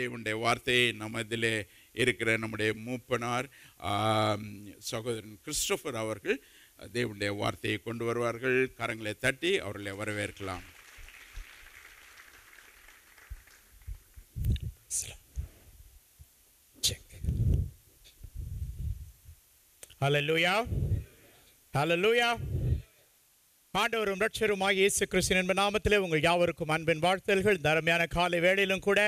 தேவனுடைய வார்த்தையை நம்ம இருக்கிற நம்முடைய மூப்பனார் சகோதரன் கிறிஸ்டோஃபர் அவர்கள் தேவனுடைய வார்த்தையை கொண்டு வருவார்கள் கரங்களை தட்டி அவர்களை வரவேற்கலாம் Check. Hallelujah. ஆண்டவரும் ரட்சருமாக இயேசு கிறிஸ்தின் என்ப நாமத்திலே உங்கள் யாவருக்கும் அன்பின் வாழ்த்தல்கள் இந்த அருமையான காலை வேளையிலும் கூட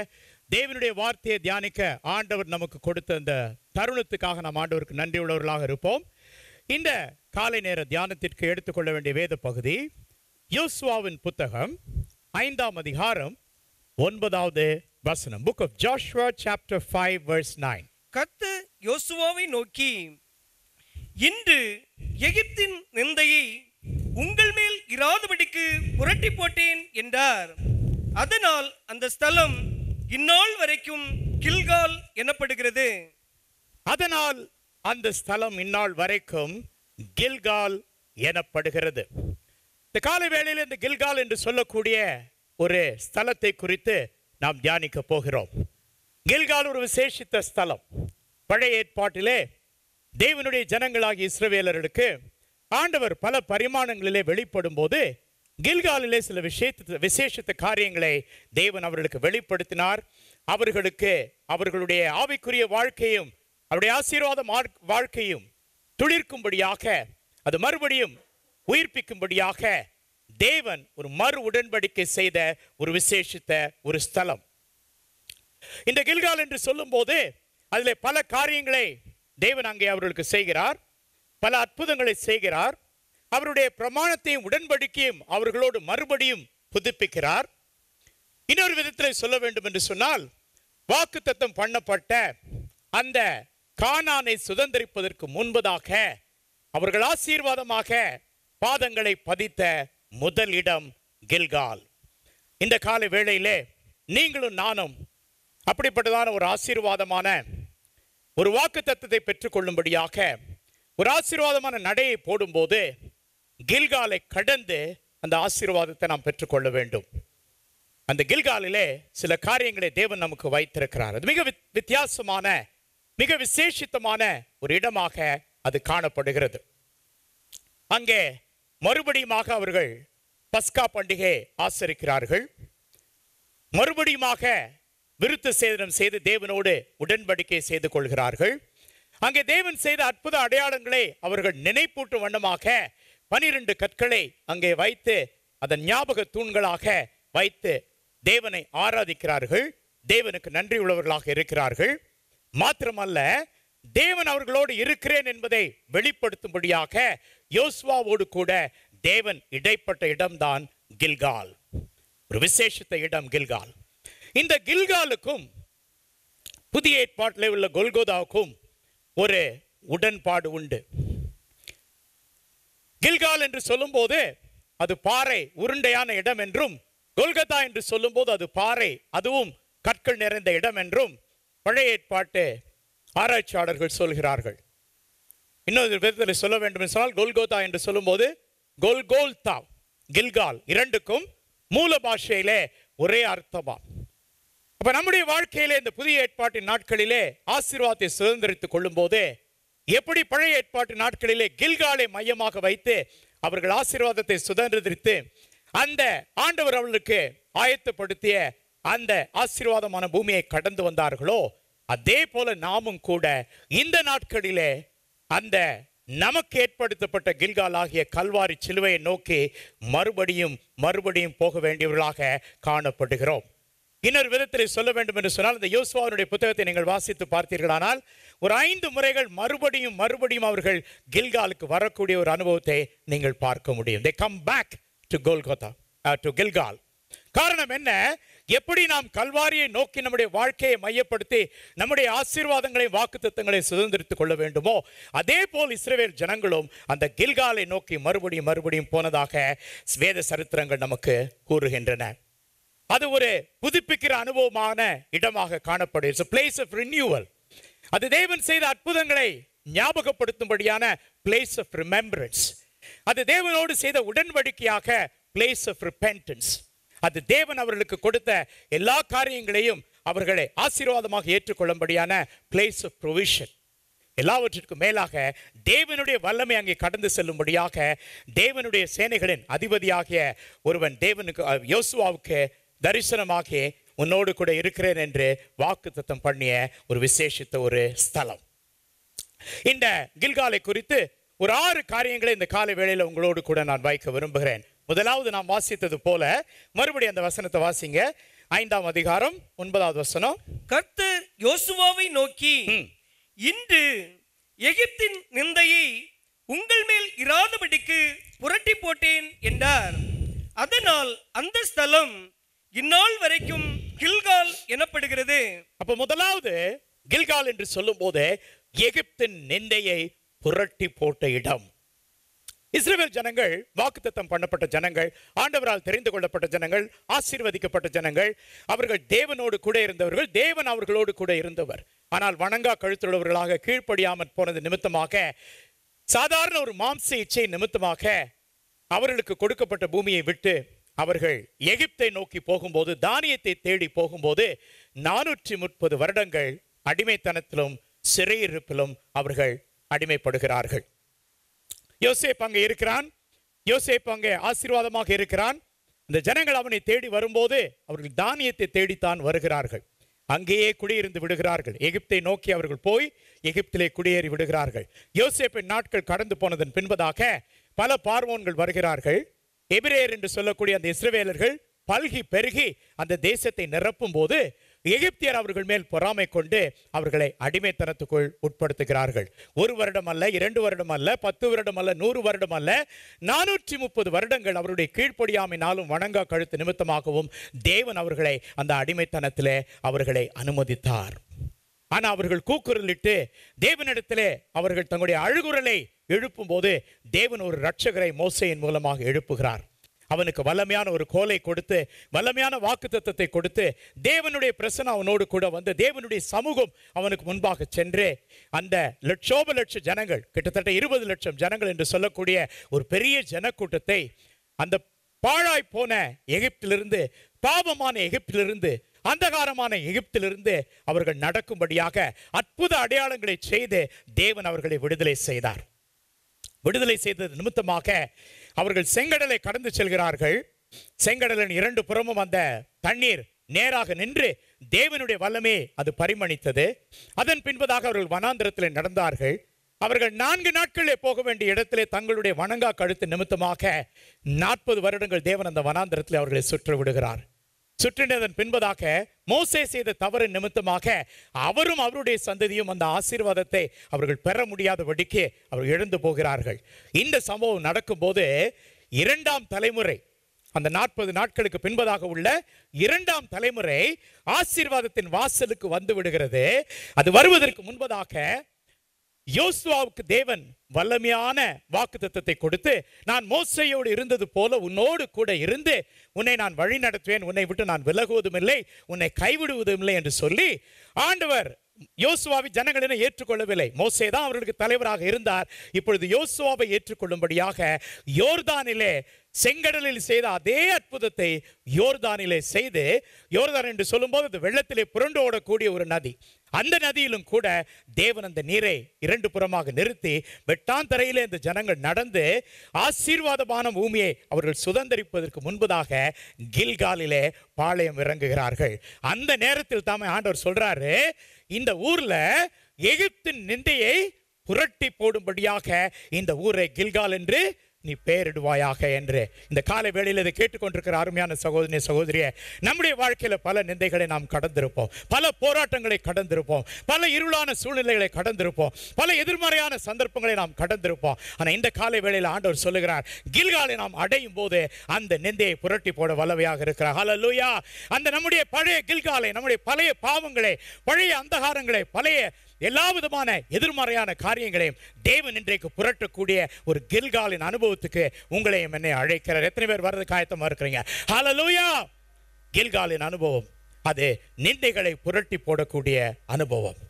தேவனுடைய வார்த்தையை தியானிக்க ஆண்டவர் நமக்கு கொடுத்த அந்த தருணத்துக்காக நாம் ஆண்டவருக்கு நன்றி உள்ளவர்களாக இருப்போம். இந்த காலை நேர தியானத்திற்கு எடுத்துக்கொள்ள வேண்டிய வேத பகுதி யோசுவாவின் புத்தகம் ஐந்தாம் அதிகாரம் ஒன்பதாவது வசனம் book of Joshua chapter five verse nine கத்து யோசுவாவை நோக்கி இன்று எகிப்தின் நிந்தையை உங்கள் மேல் இராதபடிக்கு புரட்டி போட்டேன் என்றார். அதனால் அந்த ஸ்தலம் இந்நாள் வரைக்கும் கில்கால் எனப்படுகிறது. அதனால் அந்த ஸ்தலம் இந்நாள் வரைக்கும் கில்கால் எனப்படுகிறது. இந்த காலை வேளையில் இந்த கில்கால் என்று சொல்லக்கூடிய ஒரு ஸ்தலத்தை குறித்து நாம் தியானிக்க போகிறோம். கில்கால் ஒரு விசேஷித்த ஸ்தலம். பழைய ஏற்பாட்டிலே தேவனுடைய ஜனங்களாகிய இஸ்ரவேலர்களுக்கு ஆண்டவர் பல பரிமாணங்களிலே வெளிப்படும் போது கில்காலிலே சில விஷயத்த விசேஷத்த காரியங்களை தேவன் அவர்களுக்கு வெளிப்படுத்தினார். அவர்களுக்கு அவர்களுடைய ஆவிக்குரிய வாழ்க்கையும் அவருடைய ஆசீர்வாத வாழ்க்கையும் துளிர்க்கும்படியாக அது மறுபடியும் உயிர்ப்பிக்கும்படியாக தேவன் ஒரு மறு உடன்படிக்கை செய்த ஒரு விசேஷித்த ஒரு ஸ்தலம். இந்த கில்கால் என்று சொல்லும்போது அதிலே பல காரியங்களை தேவன் அங்கே அவர்களுக்கு செய்கிறார். பல அற்புதங்களை செய்கிறார். அவருடைய பிரமாணத்தையும் உடன்படிக்கையும் அவர்களோடு மறுபடியும் புதுப்பிக்கிறார். இன்னொரு விதத்தில் சொல்ல வேண்டும் என்று சொன்னால் வாக்குத்தத்தம் பண்ணப்பட்ட அந்த கானானை சுதந்திரிப்பதற்கு முன்பதாக அவர்கள் ஆசீர்வாதமாக பாதங்களை பதித்த முதல் இடம் கில்கால். இந்த கால வேளையிலே நீங்களும் நானும் அப்படிப்பட்டதான ஒரு ஆசீர்வாதமான ஒரு வாக்கு தத்துவத்தை பெற்றுக்கொள்ளும்படியாக ஒரு ஆசீர்வாதமான நடையை போடும்போது கில்காலை கடந்து அந்த ஆசீர்வாதத்தை நாம் பெற்றுக்கொள்ள வேண்டும். அந்த கில்காலிலே சில காரியங்களை தேவன் நமக்கு வைத்திருக்கிறார். அது மிக வித்தியாசமான மிக விசேஷித்தமான ஒரு இடமாக அது காணப்படுகிறது. அங்கே மறுபடியுமாக அவர்கள் பஸ்கா பண்டிகை ஆசரிக்கிறார்கள். மறுபடியுமாக விருத்த சேதனம் செய்து தேவனோடு உடன்படிக்கை செய்து கொள்கிறார்கள். அங்கே தேவன் செய்த அற்புத அடையாளங்களை அவர்கள் நினைப்பூட்டும் வண்ணமாக பனிரெண்டு கற்களை அங்கே வைத்து அதன் ஞாபக தூண்களாக வைத்து தேவனை ஆராதிக்கிறார்கள். தேவனுக்கு நன்றி உள்ளவர்களாக இருக்கிறார்கள். மாத்திரமல்ல தேவன் அவர்களோடு இருக்கிறேன் என்பதை வெளிப்படுத்தும்படியாக யோஸ்வாவோடு கூட தேவன் இடைப்பட்ட இடம்தான் கில்கால். ஒரு விசேஷத்த இடம் கில்கால். இந்த கில்காலுக்கும் புதிய ஏற்பாட்டில் உள்ள கொல்கோதாவுக்கும் ஒரு உடன்பாடு உண்டு. கில்கால் என்று சொல்லும்போது அது பாறை உருண்டையான இடம் என்றும் கொல்கத்தா என்று சொல்லும்போது அது பாறை அதுவும் கற்கள் நிறைந்த இடம் என்றும் பழைய ஏற்பாட்டு ஆராய்ச்சியாளர்கள் சொல்கிறார்கள். இன்னொரு விதத்தில் சொல்ல வேண்டும் என்றால் கொல்கோதா என்று சொல்லும்போது கொல்கோல்தா கில்கால் இரண்டுக்கும் மூல பாஷையிலே ஒரே அர்த்தமா அப்ப நம்முடைய வாழ்க்கையிலே இந்த புதிய ஏற்பாட்டின் நாட்களிலே ஆசீர்வாதத்தை சுதந்திரித்துக் கொள்ளும் போதே எப்படி பழைய ஏற்பாட்டு நாட்களிலே கில்காலை மையமாக வைத்து அவர்கள் ஆசீர்வாதத்தை சுதந்திரித்து அந்த ஆண்டவர் அவர்களுக்கு ஆயத்தப்படுத்திய அந்த ஆசீர்வாதமான பூமியை கடந்து வந்தார்களோ அதே போல நாமும் கூட இந்த நாட்களிலே அந்த நமக்கு ஏற்படுத்தப்பட்ட கில்கால் ஆகிய கல்வாரி சிலுவையை நோக்கி மறுபடியும் மறுபடியும் போக வேண்டியவர்களாக காணப்படுகிறோம். இன்னொரு விதத்தில் சொல்ல வேண்டும் என்று சொன்னால் இந்த யோசுவாவுடைய புத்தகத்தை நீங்கள் வாசித்து பார்த்தீர்களானால் ஒரு ஐந்து முறைகள் மறுபடியும் மறுபடியும் அவர்கள் கில்காலுக்கு வரக்கூடிய ஒரு அனுபவத்தை நீங்கள் பார்க்க முடியும். They come back to Golgotha to Gilgal காரணம் என்ன? எப்படி நாம் கல்வாரியை நோக்கி நம்முடைய வாழ்க்கையை மையப்படுத்தி நம்முடைய ஆசீர்வாதங்களை வாக்குத்தத்தங்களை சுதந்திரித்துக் கொள்ள வேண்டுமோ? அதே போல் இஸ்ரேவேல் ஜனங்களும் அந்த கில்காலை நோக்கி மறுபடியும் மறுபடியும் போனதாக வேத சரித்திரங்கள் நமக்கு கூறுகின்றன. அது ஒரு புதுப்பிக்கிற அனுபவமான இடமாக காணப்படும் இட்ஸ் பிளேஸ் ஆஃப் ரினியூவல் அது தேவன் செய்த அற்புதங்களை ஞாபகப்படுத்தும்படியான பிளேஸ் ஆஃப் ரிமெம்பரன்ஸ் அது தேவனோடு செய்த உடன்படிக்கையாக பிளேஸ் ஆஃப் ரிப்பென்டன்ஸ் அது தேவன் அவர்களுக்கு கொடுத்த எல்லா காரியங்களையும் அவர்களை ஆசீர்வாதமாக ஏற்றுக்கொள்ளும்படியான பிளேஸ் ஆஃப் ப்ரொவிஷன் எல்லாவற்றிற்கும் மேலாக தேவனுடைய வல்லமை அங்கே கடந்து செல்லும்படியாக தேவனுடைய சேனைகளின் அதிபதியாகிய ஒருவன் தேவனுக்கு யோசுவாவுக்கு தரிசனமாகி உன்னோடு கூட இருக்கிறேன் என்று வாக்குத்தத்தம் பண்ணிய ஒரு விசேஷித்த ஒரு ஸ்தலம். இந்த கில்காலை குறித்து ஒரு ஆறு காரியங்களை இந்த காலை வேளையில உங்களோடு கூட நான் வைக்க விரும்புகிறேன். முதலாவது நாம் வாசித்தது போல மறுபடியும் அந்த வசனத்தை வாசிங்க. ஐந்தாம் அதிகாரம் ஒன்பதாவது வசனம். கர்த்தர் யோசுவாவை நோக்கி. இன்று எகிப்தின் நிந்தையை உங்கள் மேல் இராதபடிக்கு புரட்டி போட்டேன் என்றார். அதனால் அந்த ஸ்தலம் இந்நாள் வரைக்கும் கில்கால் எனப்படுகிறது. அப்ப முதலாவது கில்கால் என்று சொல்லும் போது எகிப்தின் நிந்தையை புரட்டி போட்ட இடம். இஸ்ரேல் ஜனங்கள் வாக்குத்தத்தம் பண்ணப்பட்ட ஜனங்கள் ஆண்டவரால் தெரிந்து கொள்ளப்பட்ட ஜனங்கள் ஆசீர்வதிக்கப்பட்ட ஜனங்கள் அவர்கள் தேவனோடு கூட இருந்தவர்கள் தேவன் அவர்களோடு கூட இருந்தவர். ஆனால் வணங்கா கழுத்துள்ளவர்களாக கீழ்ப்படியாமற் போனது நிமித்தமாக சாதாரண ஒரு மாம்ச இச்சை நிமித்தமாக அவர்களுக்கு கொடுக்கப்பட்ட பூமியை விட்டு அவர்கள் எகிப்தை நோக்கி போகும்போது தானியத்தை தேடி போகும்போது நானூற்றி முப்பது வருடங்கள் அடிமைத்தனத்திலும் சிறையிருப்பிலும் அவர்கள் அடிமைப்படுகிறார்கள். யோசேப் அங்கே இருக்கிறான். யோசேப் அங்கே ஆசீர்வாதமாக இருக்கிறான். இந்த ஜனங்கள் அவனை தேடி வரும்போது அவர்கள் தானியத்தை தேடித்தான் வருகிறார்கள். அங்கேயே குடியிருந்து விடுகிறார்கள். எகிப்தை நோக்கி அவர்கள் போய் எகிப்திலே குடியேறி விடுகிறார்கள். யோசேப்பின் நாட்கள் கடந்து போனதன் பின்பதாக பல பார்வோன்கள் வருகிறார்கள். எபிரேயர் என்று சொல்லக்கூடிய அந்த இஸ்ரவேலர்கள் பல்கி பெருகி அந்த தேசத்தை நிரப்பும் போது எகிப்தியர் அவர்கள் மேல் பொறாமை கொண்டு அவர்களை அடிமைத்தனத்துக்குள் உட்படுத்துகிறார்கள். ஒரு வருடம் அல்ல இரண்டு வருடம் அல்ல பத்து வருடம் அல்ல நூறு வருடம் அல்ல நானூற்றி முப்பது வருடங்கள் அவருடைய கீழ்ப்படியாமினாலும் வணங்கா கழுத்து நிமித்தமாகவும் தேவன் அவர்களை அந்த அடிமைத்தனத்திலே அவர்களை அனுமதித்தார். ஆனா அவர்கள் கூக்குரலிட்டு தேவனிடத்திலே அவர்கள் தங்களுடைய அழுகுரலை எழுப்பும்போது தேவன் ஒரு ரட்சகரை மோசையின் மூலமாக எழுப்புகிறார். அவனுக்கு வல்லமையான ஒரு கோலை கொடுத்து வல்லமையான வாக்குத்தத்தத்தை கொடுத்து தேவனுடைய பிரசனம் அவனோடு கூட வந்து தேவனுடைய சமூகம் அவனுக்கு முன்பாக சென்று அந்த லட்சோப லட்ச ஜனங்கள் கிட்டத்தட்ட இருபது லட்சம் ஜனங்கள் என்று சொல்லக்கூடிய ஒரு பெரிய ஜனக்கூட்டத்தை அந்த பாழாய் போன எகிப்திலிருந்து பாபமான எகிப்திலிருந்து அந்தகாரமான எகிப்திலிருந்து அவர்கள் நடக்கும்படியாக அற்புத அடையாளங்களை செய்து தேவன் அவர்களை விடுதலை செய்தார். விடுதலை செய்தது நிமித்தமாக அவர்கள் செங்கடலை கடந்து செல்கிறார்கள். செங்கடலின் இரண்டு புறமும் அந்த தண்ணீர் நேராக நின்று தேவனுடைய வல்லமே அது பரிமணித்தது. அதன் பின்பதாக அவர்கள் வனாந்திரத்தில் நடந்தார்கள். அவர்கள் நான்கு நாட்களே போக வேண்டிய இடத்திலே தங்களுடைய வணங்கா கழுத்து நிமித்தமாக நாற்பது வருடங்கள் தேவன் அந்த வனாந்திரத்தில் அவர்களை சுற்று விடுகிறார். சுற்றினதன் பின்பதாக மோசே செய்த தவறு நிமித்தமாக அவரும் அவருடைய சந்ததியும் அந்த ஆசீர்வாதத்தை அவர்கள் பெற முடியாதபடிக்கு அவர்கள் இழந்து போகிறார்கள். இந்த சம்பவம் நடக்கும்போது இரண்டாம் தலைமுறை அந்த நாற்பது நாட்களுக்கு பின்பதாக உள்ள இரண்டாம் தலைமுறை ஆசீர்வாதத்தின் வாசலுக்கு வந்து விடுகிறது. அது வருவதற்கு முன்பதாக யோசுவாவுக்கு தேவன் வல்லமையான வாக்குத்தத்தத்தை கொடுத்து நான் மோசையோடு இருந்தது போல உன்னோடு கூட இருந்து உன்னை நான் வழி நடத்துவேன் உன்னை விட்டு நான் விலகுவதும் இல்லை உன்னை கைவிடுவதும் இல்லை என்று சொல்லி ஆண்டவர் யோசுவாவை ஜனங்களிடம் ஏற்றுக்கொள்ளவில்லை. மோசே தான் அவர்களுக்கு தலைவராக இருந்தார். இப்பொழுது யோசுவாவை ஏற்றுக்கொள்ளும்படியாக யோர்தானிலே செங்கடலில் செய்த அதே அற்புதத்தை யோர்தானிலே செய்து யோர்தான் என்று சொல்லும்போது அது வெள்ளத்திலே புரண்டு ஓடக்கூடிய ஒரு நதி. அந்த நதியிலும் கூட தேவன் அந்த நீரை இரண்டு புறமாக நிறுத்தி வெட்டாந்தரையிலே இந்த ஜனங்கள் நடந்து ஆசீர்வாதமான பூமியை அவர்கள் சுதந்திரிப்பதற்கு முன்பதாக கில்காலிலே பாளையம் இறங்குகிறார்கள். அந்த நேரத்தில் தாமே ஆண்டவர் சொல்றாரு இந்த ஊர்ல எகிப்தின் நிந்தையை புரட்டி போடும்படியாக இந்த ஊரை கில்கால் என்று நீ பெயரிடுவாயாக என்று. இந்த காலை வேளையில் இதை கேட்டுக்கொண்டிருக்கிற அருமையான சகோதரி சகோதரிய நம்முடைய வாழ்க்கையில பல நிந்தைகளை நாம் கடந்திருப்போம். பல போராட்டங்களை கடந்திருப்போம். பல இருளான சூழ்நிலைகளை கடந்திருப்போம். பல எதிர்மறையான சந்தர்ப்பங்களை நாம் கடந்திருப்போம். ஆனா இந்த காலை வேளையில் ஆண்டவர் சொல்லுகிறார் கில்காலை நாம் அடையும் போது அந்த நிந்தையை புரட்டி போட வல்லவையாக இருக்கிறார். லூயா அந்த நம்முடைய பழைய கில்காலை நம்முடைய பழைய பாவங்களை பழைய அந்தகாரங்களை பழைய எல்லா விதமான எதிர்மறையான காரியங்களையும் தேவன் இன்றைக்கு புரட்டக்கூடிய ஒரு கில்காலின் அனுபவத்துக்கு உங்களையும் என்னை அழைக்கிறார். எத்தனை பேர் வர்றது காயத்தமாக இருக்கிறீங்க? ஹலலூயா கில்காலின் அனுபவம் அது நிந்தைகளை புரட்டி போடக்கூடிய அனுபவம்.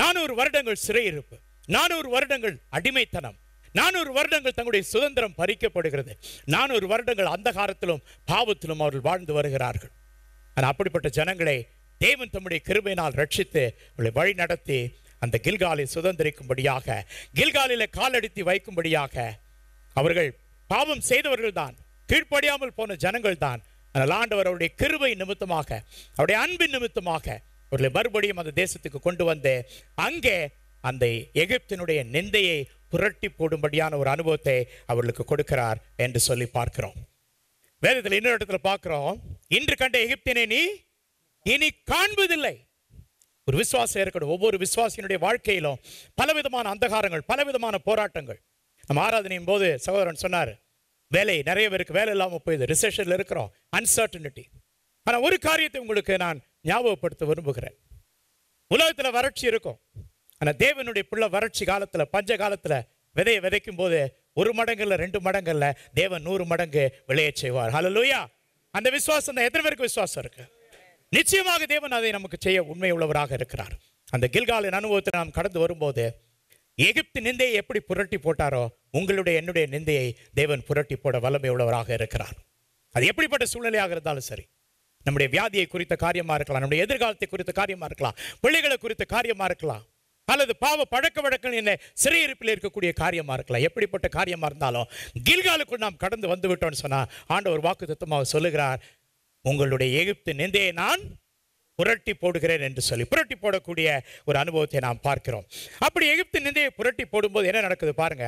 நானூறு வருடங்கள் சிறையிருப்பு நானூறு வருடங்கள் அடிமைத்தனம் நானூறு வருடங்கள் தங்களுடைய சுதந்திரம் பறிக்கப்படுகிறது நானூறு வருடங்கள் அந்தகாரத்திலும் பாவத்திலும் அவர்கள் வாழ்ந்து வருகிறார்கள். ஆனால் அப்படிப்பட்ட ஜனங்களை தேவன் தம்முடைய கிருபையினால் ரட்சித்து அவளை வழி நடத்தி அந்த கில்காலை சுதந்திரிக்கும்படியாக கில்காலில காலடித்து வைக்கும்படியாக அவர்கள் பாவம் செய்தவர்கள் தான் கீழ்ப்படியாமல் போன ஜனங்கள் தான் ஆனால் ஆண்டவர் அவருடைய கிருபை நிமித்தமாக அவருடைய அன்பின் நிமித்தமாக அவர்களை மறுபடியும் அந்த தேசத்துக்கு கொண்டு வந்து அங்கே அந்த எகிப்தினுடைய நிந்தையை புரட்டி போடும்படியான ஒரு அனுபவத்தை அவர்களுக்கு கொடுக்கிறார் என்று சொல்லி பார்க்கிறோம். வேதத்தில் இன்னொரு இடத்துல பார்க்கிறோம். இன்று கண்ட எகிப்தினை நீ இனி காண்பதில்லை. ஒரு விசுவாசம் இருக்கணும் ஒவ்வொரு விசுவாசியினுடைய வாழ்க்கையிலும் பலவிதமான அந்தகாரங்கள் பலவிதமான போராட்டங்கள். நம்ம ஆராதனையும் போது சகோதரன் சொன்னார் வேலை நிறைய பேருக்கு வேலை இல்லாமல் போயிது ரிசெஷனில் இருக்கிறோம். அன்சர்டனிட்டி ஆனால் ஒரு காரியத்தை உங்களுக்கு நான் ஞாபகப்படுத்த விரும்புகிறேன். உலகத்தில் வறட்சி இருக்கும். ஆனால் தேவனுடைய பிள்ளை வறட்சி காலத்தில் பஞ்ச காலத்தில் விதையை விதைக்கும் போது ஒரு மடங்குல ரெண்டு மடங்குல தேவன் நூறு மடங்கு விளைய செய்வார். ஹalleluya அந்த விசுவாசம் தான். எத்தனை பேருக்கு விசுவாசம் இருக்கு? நிச்சயமாக தேவன் அதை நமக்கு செய்ய உண்மை உள்ளவராக இருக்கிறார். அந்த கில்காலின் அனுபவத்தை நாம் கடந்து வரும்போது எகிப்து நிந்தையை எப்படி புரட்டி போட்டாரோ உங்களுடைய என்னுடைய நிந்தையை தேவன் புரட்டி போட வல்லமை உள்ளவராக இருக்கிறார். அது எப்படிப்பட்ட சூழ்நிலையாக இருந்தாலும் சரி நம்முடைய வியாதியை குறித்த காரியமா இருக்கலாம் நம்முடைய எதிர்காலத்தை குறித்த காரியமா இருக்கலாம் பிள்ளைகளை குறித்த காரியமா இருக்கலாம் அல்லது பாவ பழக்க வழக்கம் என்ன சிறையிருப்பில் இருக்கக்கூடிய காரியமா இருக்கலாம். எப்படிப்பட்ட காரியமா இருந்தாலும் கில்காலுக்குள் நாம் கடந்து வந்து விட்டோம்னு சொன்னா ஆண்டவர் வாக்கு தத்துவமாக சொல்லுகிறார் உங்களுடைய எகிப்து நிந்தையை நான் புரட்டி போடுகிறேன் என்று சொல்லி புரட்டி போடக்கூடிய ஒரு அனுபவத்தை நாம் பார்க்கிறோம். அப்படி எகிப்து நிந்தையை புரட்டி போடும்போது என்ன நடக்குது பாருங்க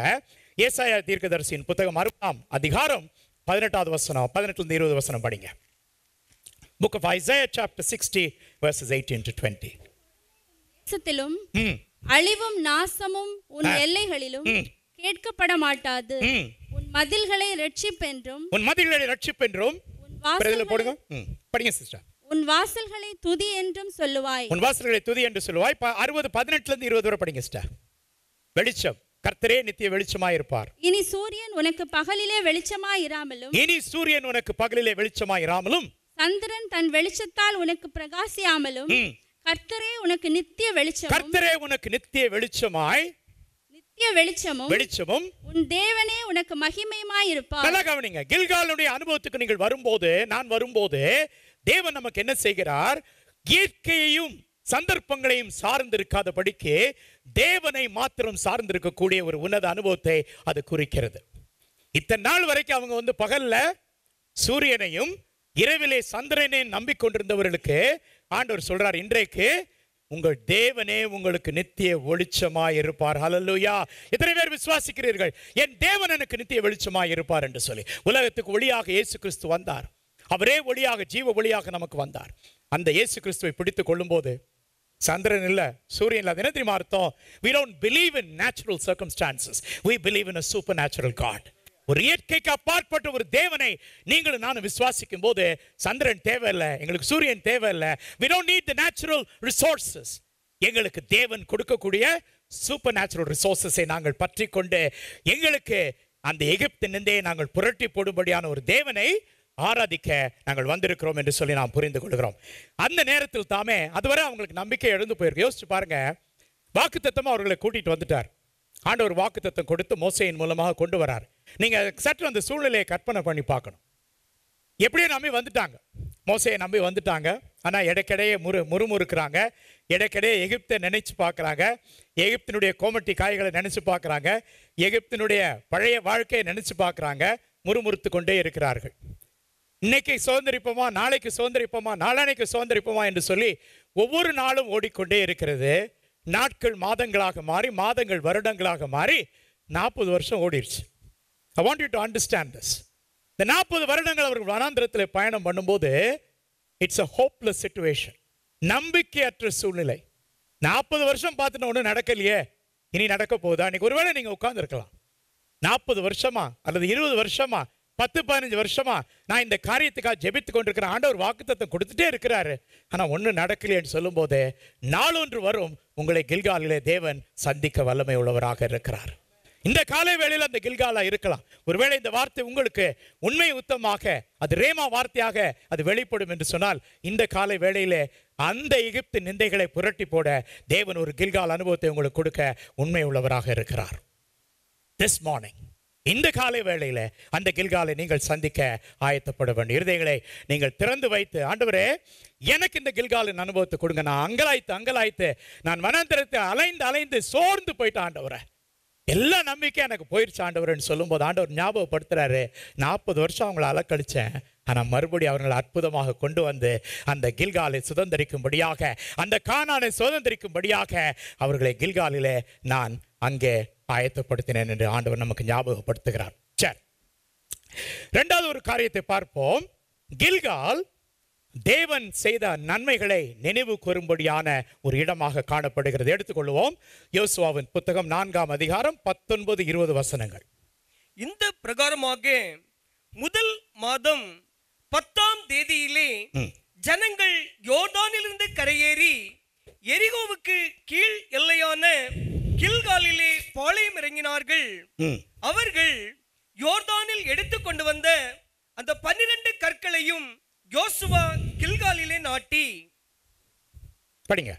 ஏசாயா தீர்க்கதரிசியின் புத்தகம் அறுபதாம் அதிகாரம் பதினெட்டாவது வசனம் பதினெட்டுல இருபது வசனம் படிங்க. Book of Isaiah chapter sixty verses eighteen to twenty அழிவும் நாசமும் உன். எல்லைகளிலும். கேட்கப்பட மாட்டாது உன் மதில்களை ரட்சிப்பென்றும் உன் மதில்களை ரட்சிப்பென்றும் பிரதில போடுங்க. படிங்க சிஸ்டர் உன் வாசல்களை துதி என்றும் சொல்லுவாய். உன் வாசல்களை துதி என்று சொல்லுவாய். அறுபது பதினெட்டுல இருந்து இருபது வரை படிங்க சிஸ்டர் வெளிச்சம். கர்த்தரே நித்திய வெளிச்சமாய் இருப்பார். இனி சூரியன் உனக்கு பகலிலே வெளிச்சமாய் இராமலும் இனி சூரியன் உனக்கு பகலிலே வெளிச்சமாய் இராமலும் சந்திரன் தன் வெளிச்சத்தால் உனக்கு பிரகாசியாமலும். கர்த்தரே உனக்கு நித்திய வெளிச்சமும் கர்த்தரே உனக்கு நித்திய வெளிச்சமாய் வெளிச்சமும் வெளிச்சமும் உன் தேவனே உனக்கு மகிமையுமாய் இருப்பார் நல்லா கவனிங்க. கில்காலுடைய அனுபவத்துக்கு நீங்கள் வரும்போது நான் வரும்போது தேவன் நமக்கு என்ன செய்கிறார்? இயற்கையையும் சந்தர்ப்பங்களையும் சார்ந்திருக்காதபடிக்கு தேவனை மாத்திரம் சார்ந்திருக்கக்கூடிய ஒரு உன்னத அனுபவத்தை அது குறிக்கிறது. இத்தனை நாள் வரைக்கும் அவங்க வந்து பகல்ல சூரியனையும் இரவிலே சந்திரனையும் நம்பிக்கொண்டிருந்தவர்களுக்கு ஆண்டவர் சொல்றார் இன்றைக்கு உங்கள் தேவனே உங்களுக்கு நித்திய வெளிச்சமாய் இருப்பார். ஹalleluya எத்தனை பேர் விசுவாசிக்கிறீர்கள்? என் தேவன் எனக்கு நித்திய வெளிச்சமாய் இருப்பார் என்று சொல்லி. உலகத்துக்கு ஒளியாக இயேசு கிறிஸ்து வந்தார். அவரே ஒளியாக ஜீவ ஒளியாக நமக்கு வந்தார். அந்த இயேசு கிறிஸ்துவை பிடித்து கொள்ளும்போது சந்திரன் இல்ல சூரியன் இல்லை அது என்ன தெரியுமா அர்த்தம்? We don't believe in natural circumstances. We believe in a supernatural ஒரு இயற்கைக்கு அப்பாற்பட்ட ஒரு தேவனை நீங்களும் நானும் விசுவாசிக்கும் போது சந்திரன் தேவையில்லை எங்களுக்கு சூரியன் தேவையில்லை. We don't need the natural resources எங்களுக்கு தேவன் கொடுக்கக்கூடிய சூப்பர் நேச்சுரல் ரிசோர்ஸஸை நாங்கள் பற்றி கொண்டு எங்களுக்கு அந்த எகிப்து நிந்தையை நாங்கள் புரட்டி போடும்படியான ஒரு தேவனை ஆராதிக்க நாங்கள் வந்திருக்கிறோம் என்று சொல்லி நாம் புரிந்து கொள்கிறோம். அந்த நேரத்தில் தாமே அதுவரை அவங்களுக்கு நம்பிக்கை எழுந்து போயிருக்கு. யோசிச்சு பாருங்க. வாக்குத்தத்தமா அவர்களை கூட்டிட்டு வந்துட்டார். ஆண்டவர் வாக்குத்தத்தம் கொடுத்து மோசையின் மூலமாக கொண்டு வரார். நீங்க சற்று அந்த சூழ்நிலையை கற்பனை பண்ணி பார்க்கணும். எப்படியோ நம்பி வந்துட்டாங்க. மோசையை நம்பி வந்துட்டாங்க. ஆனால் இடைக்கிடையே முறு முறுமுறுக்கிறாங்க. இடைக்கிடையே எகிப்தை நினைச்சு பார்க்குறாங்க. எகிப்தினுடைய கோமட்டி காய்களை நினைச்சு பார்க்குறாங்க. எகிப்தினுடைய பழைய வாழ்க்கையை நினைச்சு பார்க்குறாங்க. முறுமுறுத்து கொண்டே இருக்கிறார்கள். இன்னைக்கு சுதந்திரிப்போமா? நாளைக்கு சுதந்திரிப்போமா? நாளானைக்கு சுதந்திரிப்போமா என்று சொல்லி ஒவ்வொரு நாளும் ஓடிக்கொண்டே இருக்கிறது. நாட்கள் மாதங்களாக மாறி மாதங்கள் வருடங்களாக மாறி நாற்பது வருஷம் ஓடிடுச்சு I want you to understand this இந்த நாற்பது வருடங்கள் அவர்கள் வனாந்திரத்தில் பயணம் பண்ணும்போது இட்ஸ் அ ஹோப்லெஸ் சுச்சுவேஷன் நம்பிக்கையற்ற சூழ்நிலை. நாற்பது வருஷம் பார்த்துட்டு ஒன்றும் நடக்கலையே. இனி நடக்க போகுதா? இன்னைக்கு ஒருவேளை நீங்கள் உட்காந்துருக்கலாம் நாற்பது வருஷமா அல்லது இருபது வருஷமா பத்து பதினஞ்சு வருஷமா நான் இந்த காரியத்துக்காக ஜெபித்து கொண்டிருக்கிறேன் ஆண்டவர் வாக்குத்தத்தம் கொடுத்துட்டே இருக்கிறாரு. ஆனால் ஒன்றும் நடக்கலையேன்னு சொல்லும்போது நாளொன்று வரும் உங்களை கில்காலிலே தேவன் சந்திக்க வல்லமை உள்ளவராக இருக்கிறார். இந்த காலை வேளையில் அந்த கில்காலா இருக்கலாம். ஒருவேளை இந்த வார்த்தை உங்களுக்கு உண்மை உத்தமாக அது ரேமா வார்த்தையாக அது வெளிப்படும் என்று சொன்னால் இந்த காலை வேளையிலே அந்த எகிப்து நிந்தைகளை புரட்டி போட தேவன் ஒரு கில்கால் அனுபவத்தை உங்களுக்கு கொடுக்க உண்மை உள்ளவராக இருக்கிறார். திஸ் மார்னிங் இந்த காலை வேளையில அந்த கில்காலை நீங்கள் சந்திக்க ஆயத்தப்பட வேண்டும். இருதயங்களை நீங்கள் திறந்து வைத்து ஆண்டவரே எனக்கு இந்த கில்காலின் அனுபவத்தை கொடுங்க. நான் அங்கலாய்த்து அங்கலாய்த்து நான் மனந்திரத்தை அலைந்து அலைந்து சோர்ந்து போயிட்டேன் ஆண்டவரே. எல்லா நம்பிக்கையும் எனக்கு போயிடுச்சு ஆண்டவர்னு சொல்லும்போது ஆண்டவர் ஞாபகப்படுத்துறாரு. நாற்பது வருஷம் அவங்கள அலக்கழிச்சேன். ஆனால் மறுபடியும் அவர்களை அற்புதமாக கொண்டு வந்து அந்த கில்காலை சுதந்திரிக்கும்படியாக அந்த கானானை சுதந்திரிக்கும்படியாக அவர்களை கில்காலிலே நான் அங்கே ஆயத்தப்படுத்தினேன் என்று ஆண்டவர் நமக்கு ஞாபகப்படுத்துகிறார். சரி. ரெண்டாவது ஒரு காரியத்தை பார்ப்போம். கில்கால் தேவன் செய்த நன்மைகளை நினைவு கூறும்படியான ஒரு இடமாக காணப்படுகிறது. எடுத்துக்கொள்வோம். யோசுவாவின் புத்தகம் நான்காம் அதிகாரம் பத்தொன்பது இருபது வசனங்கள். இந்த பிரகாரமாக முதல் மாதம் பத்தாம் தேதியிலே. ஜனங்கள் யோர்தானிலிருந்து கரையேறி எரிகோவுக்கு கீழ் எல்லையான கில்காலிலே பாளையம் இறங்கினார்கள். அவர்கள் யோர்தானில் எடுத்துக்கொண்டு வந்த அந்த பன்னிரண்டு கற்களையும் யோசுவா கில்காலிலே நாட்டி படிங்க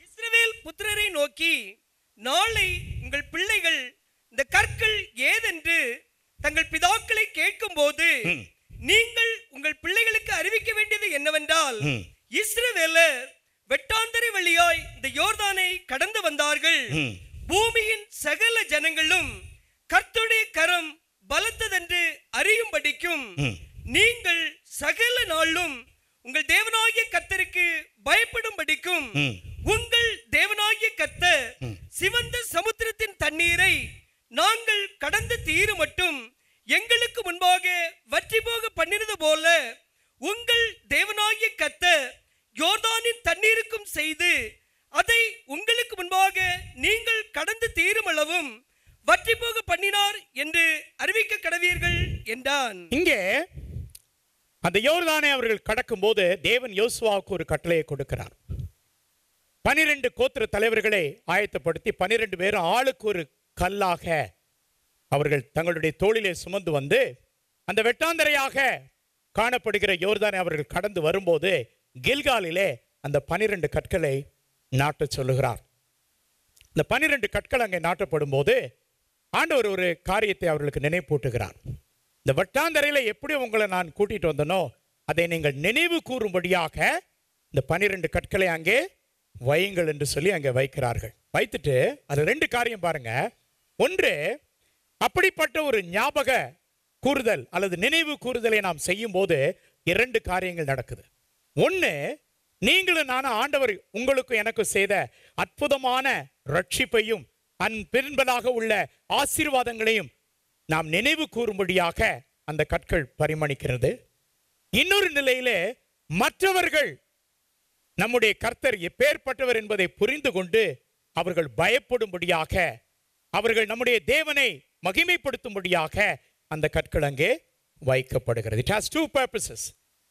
இஸ்ரவேல் புத்திரரை நோக்கி நாளை உங்கள் பிள்ளைகள் இந்த கற்கள் ஏதென்று தங்கள் பிதாக்களை கேட்கும்போது. நீங்கள் உங்கள் பிள்ளைகளுக்கு அறிவிக்க வேண்டியது என்னவென்றால் ம். இஸ்ரவேலர் வெட்டாந்தரை வழியாய் இந்த யோர்தானை கடந்து வந்தார்கள். பூமியின் சகல ஜனங்களும் கர்த்தருடைய கரம் பலத்ததென்று அறியும்படிக்கும். நீங்கள் சகல உங்கள் தேவனாகிய கத்தருக்கு பயப்படும்படிக்கும் ம். உங்கள் தேவனாகிய கர்த்தர் சிவந்த சமுத்திரத்தின் தண்ணீரை நாங்கள் கடந்து தீரு மட்டும் எங்களுக்கு முன்பாக வற்றி போக பண்ணினது போல உங்கள் தேவனாகிய கர்த்தர் யோர்தானின் தண்ணீருக்கும் செய்து அதை உங்களுக்கு முன்பாக நீங்கள் கடந்து தீரும் அளவும் வற்றி போக பண்ணினார் என்று அறிவிக்க கடவீர்கள் என்றான் இங்கே அந்த யோர்தானை போது தேவன் யோசுவாவுக்கு ஒரு கட்டளையை கொடுக்கிறார். பனிரெண்டு கோத்திர தலைவர்களை ஆயத்தப்படுத்தி பனிரெண்டு பேரும் ஆளுக்கு ஒரு கல்லாக அவர்கள் தங்களுடைய தோளிலே சுமந்து வந்து அந்த வெட்டாந்தரையாக காணப்படுகிற யோர்தானை அவர்கள் கடந்து வரும்போது கில்காலிலே அந்த பனிரெண்டு கற்களை நாட்ட சொல்லுகிறார். இந்த பனிரெண்டு கற்கள் அங்கே நாட்டப்படும் போது ஆண்டவர் ஒரு காரியத்தை அவர்களுக்கு நினைப்பூட்டுகிறார். இந்த வட்டாந்தரையில் எப்படி உங்களை நான் கூட்டிட்டு வந்தனோ அதை நீங்கள் நினைவு கூறும்படியாக இந்த பனிரெண்டு கற்களை அங்கே வையுங்கள் என்று சொல்லி அங்கே வைக்கிறார்கள். வைத்துட்டு அது ரெண்டு காரியம் பாருங்க. ஒன்று அப்படிப்பட்ட ஒரு ஞாபக கூறுதல் அல்லது நினைவு கூறுதலை நாம் செய்யும் போது இரண்டு காரியங்கள் நடக்குது. ஒன்று நீங்களும் நானும் ஆண்டவர் உங்களுக்கு எனக்கு செய்த அற்புதமான ரட்சிப்பையும் அன் பின்பதாக உள்ள ஆசீர்வாதங்களையும் நாம் நினைவு கூறும்படியாக அந்த கற்கள் பரிமணிக்கிறது. இன்னொரு நிலையிலே மற்றவர்கள் நம்முடைய கர்த்தர் எப்பேற்பட்டவர் என்பதை புரிந்து கொண்டு அவர்கள் பயப்படும்படியாக அவர்கள் நம்முடைய தேவனை மகிமைப்படுத்தும்படியாக அந்த கற்கள் அங்கே வைக்கப்படுகிறது. It has two purposes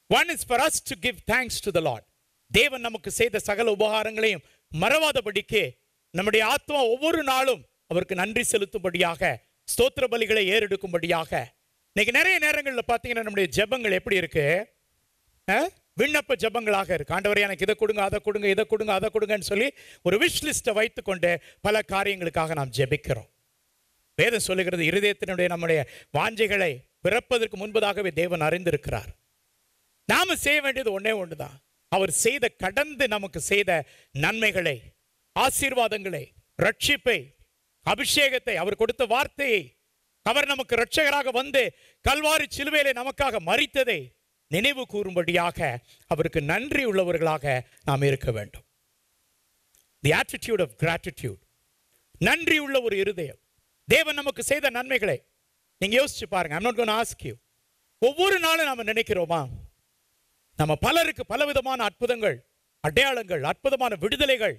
one is for us to give thanks to the lord தேவன் நமக்கு செய்த சகல உபகாரங்களையும் மறவாதபடிக்கு நம்முடைய ஆத்மா ஒவ்வொரு நாளும் அவருக்கு நன்றி செலுத்தும்படியாக ஸ்தோத்திர பலிகளை ஏறெடுக்கும்படியாக இன்னைக்கு நிறைய நேரங்களில் பார்த்தீங்கன்னா நம்முடைய ஜெபங்கள் எப்படி இருக்கு? விண்ணப்ப ஜெபங்களாக இருக்கு. ஆண்டவர் எனக்கு இதை கொடுங்க அதை கொடுங்க இதை கொடுங்க அதை கொடுங்கன்னு சொல்லி ஒரு விஷ் லிஸ்ட்டை வைத்துக்கொண்டு பல காரியங்களுக்காக நாம் ஜெபிக்கிறோம். வேதம் சொல்லுகிறது இருதயத்தினுடைய நம்முடைய வாஞ்சைகளை பிறப்பதற்கு முன்பதாகவே தேவன் அறிந்திருக்கிறார். நாம செய்ய வேண்டியது ஒன்றே ஒன்று தான் அவர் செய்த கடந்து நமக்கு செய்த நன்மைகளை ஆசீர்வாதங்களை ரட்சிப்பை அபிஷேகத்தை அவர் கொடுத்த வார்த்தையை அவர் நமக்கு ரட்சகராக வந்து கல்வாரி சிலுவையிலே நமக்காக மறித்ததை நினைவு கூறும்படியாக அவருக்கு நன்றி உள்ளவர்களாக நாம் இருக்க வேண்டும். தி ஆட்டிடியூட் ஆஃப் கிராட்டிடியூட் நன்றி உள்ள ஒரு இருதயம். தேவன் நமக்கு செய்த நன்மைகளை நீங்க யோசிச்சு பாருங்க. I'm not gonna ask you ஒவ்வொரு நாளும் நாம நினைக்கிறோமா? நம்ம பலருக்கு பலவிதமான அற்புதங்கள் அடையாளங்கள் அற்புதமான விடுதலைகள்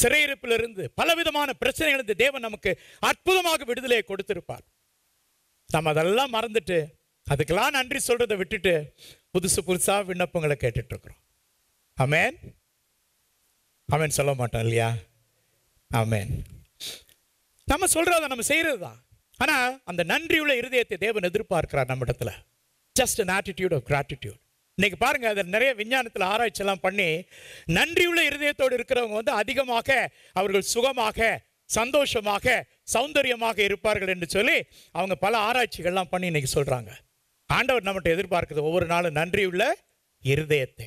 சிறையிருப்பிலிருந்து பலவிதமான பிரச்சனைகளிலிருந்து தேவன் நமக்கு அற்புதமாக விடுதலையை கொடுத்திருப்பார். நம்ம அதெல்லாம் மறந்துட்டு அதுக்கெல்லாம் நன்றி சொல்கிறத விட்டுட்டு புதுசு புதுசாக விண்ணப்பங்களை கேட்டுட்ருக்குறோம். அமேன் அமேன் சொல்ல மாட்டோம் இல்லையா? அமேன் நம்ம சொல்கிறத நம்ம செய்கிறது தான் ஆனால் அந்த நன்றியுள்ள இருதயத்தை தேவன் எதிர்பார்க்கிறார் நம்ம இடத்துல just an attitude of gratitude இன்னைக்கு பாருங்க அதில் நிறைய விஞ்ஞானத்தில் ஆராய்ச்சி எல்லாம் பண்ணி நன்றியுள்ள இருதயத்தோடு இருக்கிறவங்க வந்து அதிகமாக அவர்கள் சுகமாக சந்தோஷமாக சௌந்தரியமாக இருப்பார்கள் என்று சொல்லி அவங்க பல ஆராய்ச்சிகள்லாம் பண்ணி இன்னைக்கு சொல்றாங்க. ஆண்டவர் நம்மகிட்ட எதிர்பார்க்குது ஒவ்வொரு நாளும் நன்றியுள்ள இருதயத்தை.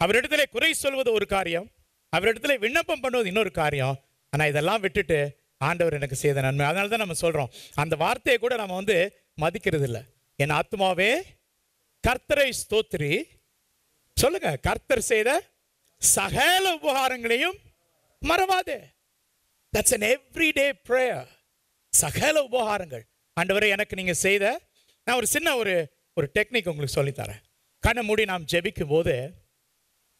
அவரிடத்துல குறை சொல்வது ஒரு காரியம் அவரிடத்துல விண்ணப்பம் பண்ணுவது இன்னொரு காரியம் ஆனா இதெல்லாம் விட்டுட்டு ஆண்டவர் எனக்கு செய்த நன்மை. அதனால தான் நம்ம சொல்றோம் அந்த வார்த்தையை கூட நம்ம வந்து மதிக்கிறது இல்லை என் ஆத்மாவே கர்த்தரை ஸ்தோத்ரி சொல்லுங்க கர்த்தர் செய்த சகல உபகாரங்களையும் மறவாதே. தட்ஸ் அன் எவ்ரிடே ப்ரேயர் சகல உபகாரங்கள். ஆண்டவரை எனக்கு நீங்க செய்த நான் ஒரு சின்ன ஒரு ஒரு டெக்னிக் உங்களுக்கு சொல்லித்தரேன் கண்ணை மூடி நாம் ஜெபிக்கும் போது